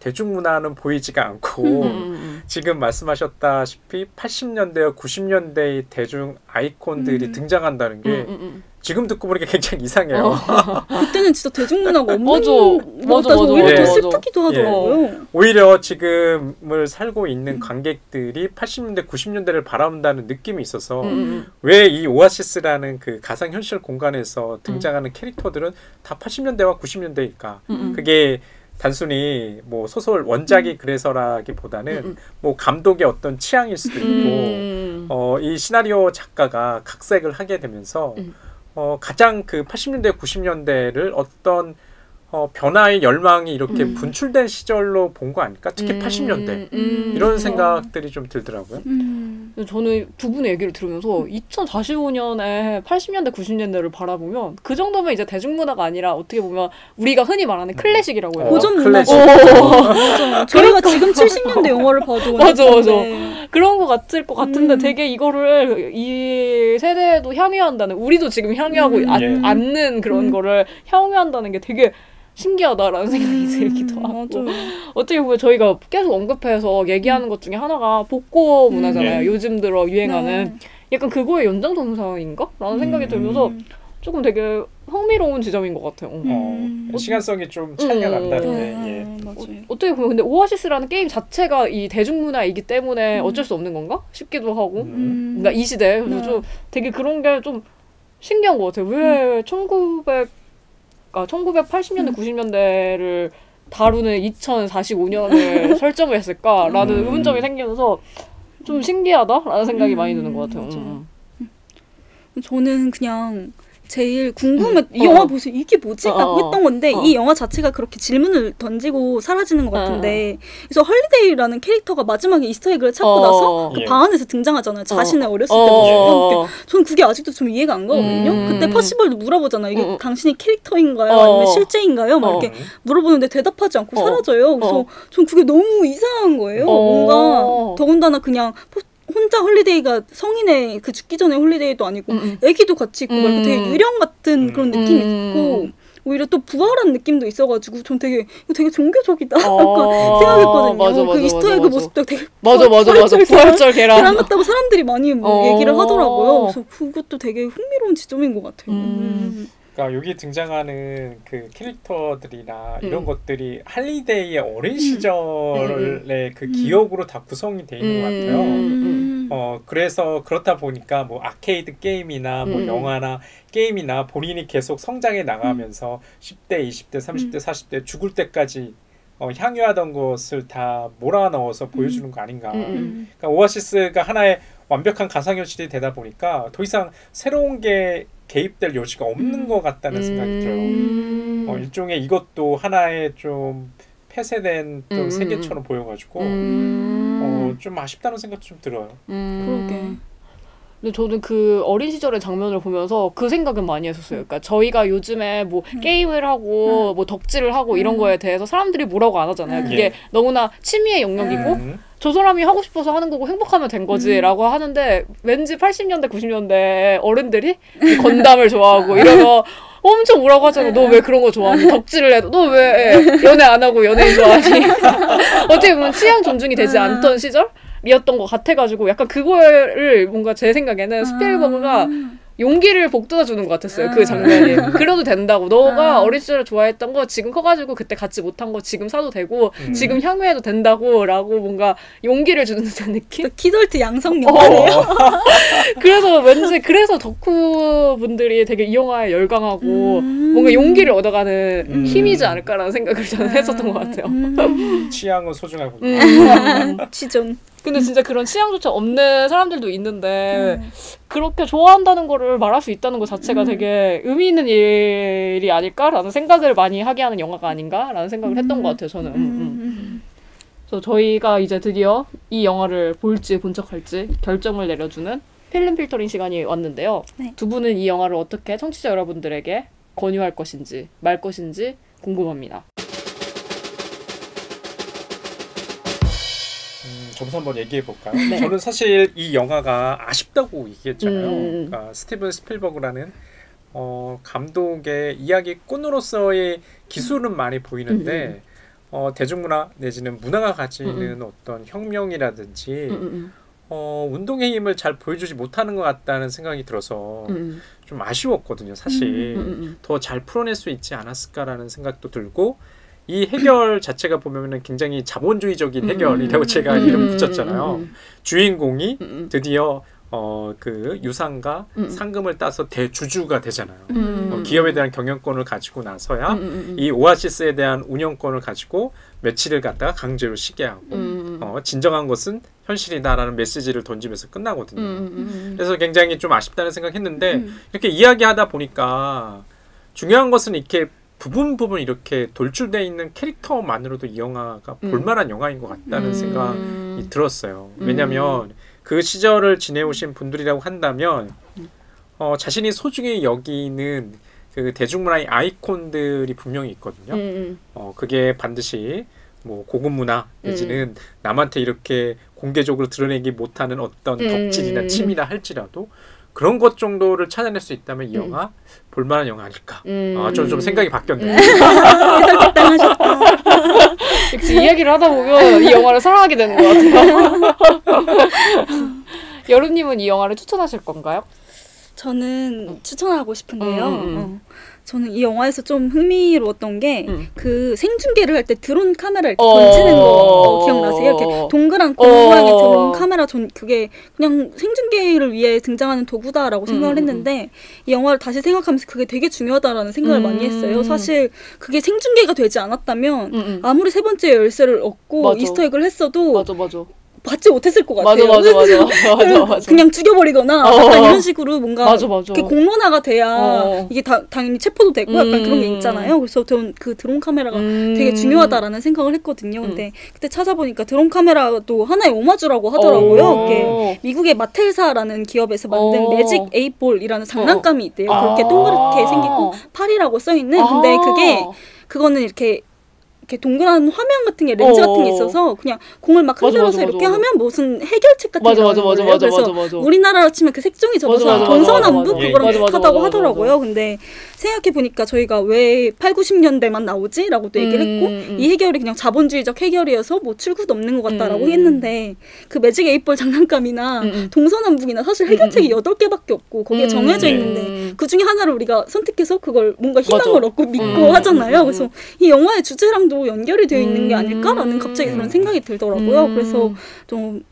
대중문화는 보이지가 않고 음. 지금 말씀하셨다시피 80년대와 90년대의 대중 아이콘들이 음. 등장한다는 게 음, 음, 음. 지금 듣고 보니까 굉장히 이상해요. 어. 그때는 진짜 대중문화가 없는 맞아. 것 맞아, 같아서 맞아, 오히려 맞아, 더. 슬프기도 예. 하더라고요. 오히려 지금을 살고 있는 관객들이 80년대, 90년대를 바라본다는 느낌이 있어서 음, 음. 왜이 오아시스라는 그 가상현실 공간에서 등장하는 캐릭터들은 다 80년대와 90년대일까? 음, 음. 그게 단순히 뭐 소설 원작이 그래서라기보다는 음, 음. 뭐 감독의 어떤 취향일 수도 있고 음. 어, 이 시나리오 작가가 각색을 하게 되면서 음. 어, 가장 그 80년대 90년대를 어떤 어, 변화의 열망이 이렇게 음. 분출된 시절로 본 거 아닐까? 특히 음, 80년대 음. 이런 생각들이 좀 들더라고요. 음. 저는 두 분의 얘기를 들으면서 2045년에 80년대 90년대를 바라보면 그 정도면 이제 대중문화가 아니라 어떻게 보면 우리가 흔히 말하는 클래식이라고 해요. 어, 고전 클래식. 문화죠. 어. 맞아. 저희가 지금 70년대 영화를 봐도 맞아, 맞아. 완전 그런 것 같을 것 같은데 음. 되게 이거를 이 세대에도 향유한다는 우리도 지금 향유하고 음. 아- 예. 않는 그런 음. 거를 향유한다는 게 되게 신기하다라는 생각이 들기도 하고 음. 어떻게 보면 저희가 계속 언급해서 얘기하는 것 중에 하나가 복고 문화잖아요. 예. 요즘 들어 유행하는 네. 약간 그거의 연장선상인가? 라는 생각이 음. 들면서 조금 되게 흥미로운 지점인 것 같아요. 어. 음. 어, 시간성이 좀 차이가 음. 난다는데 네, 예. 맞아요. 어떻게 보면 근데 오아시스라는 게임 자체가 이 대중문화이기 때문에 음. 어쩔 수 없는 건가 싶기도 하고 음. 음. 그러니까 이 시대에 그래서 네. 좀 되게 그런 게 좀 신기한 것 같아요. 왜 1900, 아, 1980년대, 음. 90년대를 다루는 2045년을 설정을 했을까라는 음. 의문점이 생기면서 좀 신기하다라는 생각이 음, 많이 드는 것 같아요. 맞아요. 음. 저는 그냥 제일 궁금했 이 어. 영화 보세요 이게 뭐지? 어, 라고 어, 했던 건데 어. 이 영화 자체가 그렇게 질문을 던지고 사라지는 것 어, 같은데 그래서 헐리데이라는 캐릭터가 마지막에 Easter egg를 찾고 어. 나서 그 예. 방 안에서 등장하잖아요 자신의 어 렸을 때 어. 모습 저는 그게 아직도 좀 이해가 안 가거든요 음. 그때 퍼시벌도 물어보잖아요 이게 음. 당신이 캐릭터인가요 어. 아니면 실제인가요 막 어. 이렇게 물어보는데 대답하지 않고 어. 사라져요 그래서 어. 전 그게 너무 이상한 거예요 어. 뭔가 더군다나 그냥 포- 혼자 홀리데이가 성인의 그 죽기 전에 홀리데이도 아니고 음, 음. 애기도 같이 있고 막 이렇게 되게 음. 유령 같은 그런 느낌이 음. 있고 오히려 또 부활한 느낌도 있어가지고 전 되게 이거 되게 종교적이다 어. 생각했거든요. 맞아, 그 맞아, Easter egg 맞아, 모습도 되게 맞아, 맞아, 맞아. 부활절 부활절 계란. 계란 같다고 사람들이 많이 뭐 어. 얘기를 하더라고요. 그래서 그것도 되게 흥미로운 지점인 것 같아요. 음. 그러니까 여기 등장하는 그 캐릭터들이나 음. 이런 것들이 할리데이의 어린 음. 시절의 그 기억으로 다 구성이 돼 있는 것 같아요. 음. 어 그래서 그렇다 보니까 뭐 아케이드 게임이나 뭐 음. 영화나 게임이나 본인이 계속 성장해 나가면서 10대, 20대, 30대, 40대 죽을 때까지 어, 향유하던 것을 다 몰아넣어서 보여주는 거 아닌가. 음, 음. 음. 그러니까 오아시스가 하나의 완벽한 가상현실이 되다 보니까 더 이상 새로운 게 개입될 여지가 없는 음. 것 같다는 생각이 들어요. 음. 어, 일종의 이것도 하나의 좀 폐쇄된 또 음, 음, 세계처럼 보여가지고 음. 어, 좀 아쉽다는 생각도 좀 들어요. 음. 그러게. 근데 저는 그 어린 시절의 장면을 보면서 그 생각은 많이 했었어요. 그러니까 저희가 요즘에 뭐 음. 게임을 하고 뭐 덕질을 하고 이런 음. 거에 대해서 사람들이 뭐라고 안 하잖아요. 음. 그게 예. 너무나 취미의 영역이고 음. 저 사람이 하고 싶어서 하는 거고 행복하면 된 거지라고 하는데 왠지 80년대 90년대 어른들이 이 건담을 좋아하고 이러면 엄청 뭐라고 하잖아요. 너왜 그런 거 좋아하니? 덕질을 해도 너 왜 연애 안 하고 연예인 좋아하니? 어떻게 보면 취향 존중이 되지 않던 시절 이었던 것 같아가지고 약간 그거를 뭔가 제 생각에는 스필버그가 용기를 복돋아 주는 것 같았어요. 그 아. 장면이. 그래도 된다고. 너가 아. 어린 시절에 좋아했던 거 지금 커가지고 그때 갖지 못한 거 지금 사도 되고 음. 지금 향유해도 된다고라고 뭔가 용기를 주는 듯한 느낌? 또 키덜트 양성 어. 영화네요. 그래서 왠지 그래서 덕후 분들이 되게 이 영화에 열광하고 음. 뭔가 용기를 얻어가는 음. 힘이지 않을까라는 생각을 저는 했었던 것 같아요. 음. 취향은 소중하고 음. 취존. 근데 진짜 그런 취향조차 없는 사람들도 있는데 음. 그렇게 좋아한다는 거를 말할 수 있다는 것 자체가 음. 되게 의미 있는 일이 아닐까라는 생각을 많이 하게 하는 영화가 아닌가라는 생각을 했던 것 같아요. 저는. 음, 음. 음. 그래서 저희가 이제 드디어 이 영화를 볼지 본척할지 결정을 내려주는 필름 필터링 시간이 왔는데요. 네. 두 분은 이 영화를 어떻게 청취자 여러분들에게 권유할 것인지 말 것인지 궁금합니다. 음, 저부터 한번 얘기해 볼까요? 네. 저는 사실 이 영화가 아쉽다고 얘기했잖아요. 음. 그러니까 스티븐 스필버그라는 어, 감독의 이야기꾼으로서의 기술은 많이 보이는데 어, 대중문화 내지는 문화가 가지는 어떤 혁명이라든지 음, 음, 어, 운동의 힘을 잘 보여주지 못하는 것 같다는 생각이 들어서 음, 음, 좀 아쉬웠거든요. 사실 음, 음, 더잘 풀어낼 수 있지 않았을까라는 생각도 들고 이 해결 자체가 보면은 굉장히 자본주의적인 해결이라고 제가 음, 이름 음, 붙였잖아요. 음, 주인공이 음, 음, 드디어 어 그 유상과 음. 상금을 따서 대주주가 되잖아요. 음, 어, 음, 기업에 대한 경영권을 가지고 나서야 음, 이 오아시스에 대한 운영권을 가지고 며칠을 갖다가 강제로 쉬게 하고 어, 진정한 것은 현실이다라는 메시지를 던지면서 끝나거든요. 그래서 굉장히 좀 아쉽다는 생각했는데 음. 이렇게 이야기하다 보니까 중요한 것은 이렇게 부분 부분 이렇게 돌출돼 있는 캐릭터만으로도 이 영화가 음. 볼만한 영화인 것 같다는 음. 생각이 들었어요. 음. 왜냐하면 그 시절을 지내오신 분들이라고 한다면 어, 자신이 소중히 여기는 그 대중문화의 아이콘들이 분명히 있거든요. 음, 음. 어, 그게 반드시 뭐 고급 문화 내지는 남한테 이렇게 공개적으로 드러내기 못하는 어떤 음. 덕질이나 취미라 할지라도 그런 것 정도를 찾아낼 수 있다면 이 음. 영화 볼만한 영화 아닐까. 음. 아, 좀, 좀 생각이 바뀌었네요. 역시 이야기를 하다 보면 이 영화를 사랑하게 되는 것 같아요. 여름님은 이 영화를 추천하실 건가요? 저는 추천하고 싶은데요. 음, 음. 어, 저는 이 영화에서 좀 흥미로웠던 게 음. 그 생중계를 할 때 드론 카메라 이렇게 어. 던지는 거 어, 기억나세요? 이렇게 동그란 공 어. 모양의 드론 카메라 전 그게 그냥 생중계를 위해 등장하는 도구다라고 생각을 음, 음, 했는데 이 영화를 다시 생각하면서 그게 되게 중요하다라는 생각을 음. 많이 했어요. 사실 그게 생중계가 되지 않았다면 음, 음. 아무리 세 번째 열쇠를 얻고 맞아. 이스터에그를 했어도 맞아 맞아 받지 못했을 것 같아요. 맞아 맞아 맞아 맞아 맞아 그냥 죽여버리거나 어. 약간 이런 식으로 뭔가 맞아 맞아 이렇게 공론화가 돼야 어. 이게 다, 당연히 체포도 되고 약간 음. 그런 게 있잖아요. 그래서 저는 그 드론 카메라가 음. 되게 중요하다라는 생각을 했거든요. 근데 그때 찾아보니까 드론 카메라도 하나의 오마주라고 하더라고요. 어. 그게 미국의 마텔사라는 기업에서 만든 어. 매직 에이볼이라는 장난감이 있대요. 아. 그렇게 동그랗게 생기고 팔이라고 써 있는. 근데 아. 그게 그거는 이렇게 이렇게 동그란 화면 같은 게 렌즈 어. 같은 게 있어서 그냥 공을 막 맞아, 흔들어서 맞아, 이렇게 맞아, 하면 무슨 해결책 같은 맞아 게 맞아 맞아. 맞아 그래서 맞아 맞아 우리나라로 치면 그 색종이 접어서 맞아, 맞아, 동서남북 맞아, 맞아. 그거랑 맞아, 맞아, 비슷하다고 맞아, 하더라고요. 근데 생각해 보니까 저희가 왜 8, 90년대만 나오지라고 또 얘기를 했고 음, 음. 이 해결이 그냥 자본주의적 해결이어서 뭐 출구도 없는 것 같다라고 음. 했는데 그 매직 에이볼 장난감이나 음, 음. 동서남북이나 사실 해결책이 음, 여덟 개밖에 없고 거기에 음. 정해져 네. 있는데 그 중에 하나를 우리가 선택해서 그걸 뭔가 희망을 맞아. 얻고 믿고 음, 하잖아요. 음, 음. 그래서 이 영화의 주제랑도 연결이 되어 있는 게 음. 아닐까라는 갑자기 그런 생각이 들더라고요. 음. 그래서 좀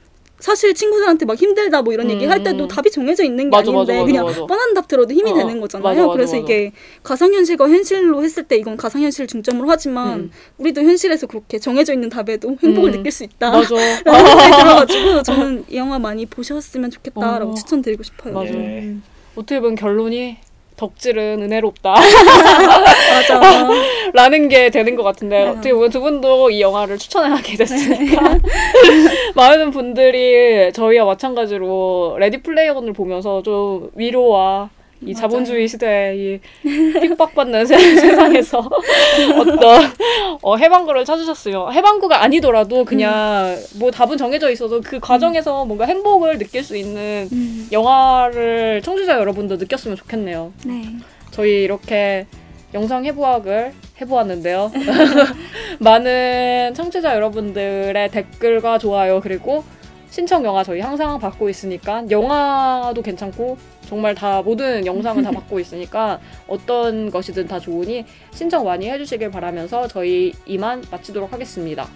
사실 친구들한테 막 힘들다 뭐 이런 얘기 할 음. 때도 답이 정해져 있는 게 맞아, 아닌데 맞아, 그냥 맞아. 뻔한 답 들어도 힘이 어, 되는 거잖아요. 맞아, 맞아, 그래서 맞아. 이게 가상현실과 현실로 했을 때 이건 가상현실을 중점으로 하지만 음. 우리도 현실에서 그렇게 정해져 있는 답에도 행복을 음. 느낄 수 있다. 맞아. 라는 생각이 들어가지고 저는 이 영화 많이 보셨으면 좋겠다라고 어. 추천드리고 싶어요. 맞아. 예. 어떻게 보면 결론이 덕질은 은혜롭다. 맞아. 라는 게 되는 것 같은데 네. 어떻게 보면 두 분도 이 영화를 추천하게 됐으니까 많은 분들이 저희와 마찬가지로 레디 플레이어 원을 보면서 좀 위로와 이 맞아요. 자본주의 시대에 이 핍박받는 세, 세상에서 어떤 어, 해방구를 찾으셨으면 해방구가 아니더라도 그냥 뭐 답은 정해져 있어도 그 과정에서 뭔가 행복을 느낄 수 있는 음, 영화를 청취자 여러분도 느꼈으면 좋겠네요. 네. 저희 이렇게 영상 해부학을 해보았는데요. 많은 청취자 여러분들의 댓글과 좋아요 그리고 신청 영화 저희 항상 받고 있으니까 영화도 괜찮고 정말 다 모든 영상은 다 받고 있으니까 어떤 것이든 다 좋으니 신청 많이 해주시길 바라면서 저희 이만 마치도록 하겠습니다.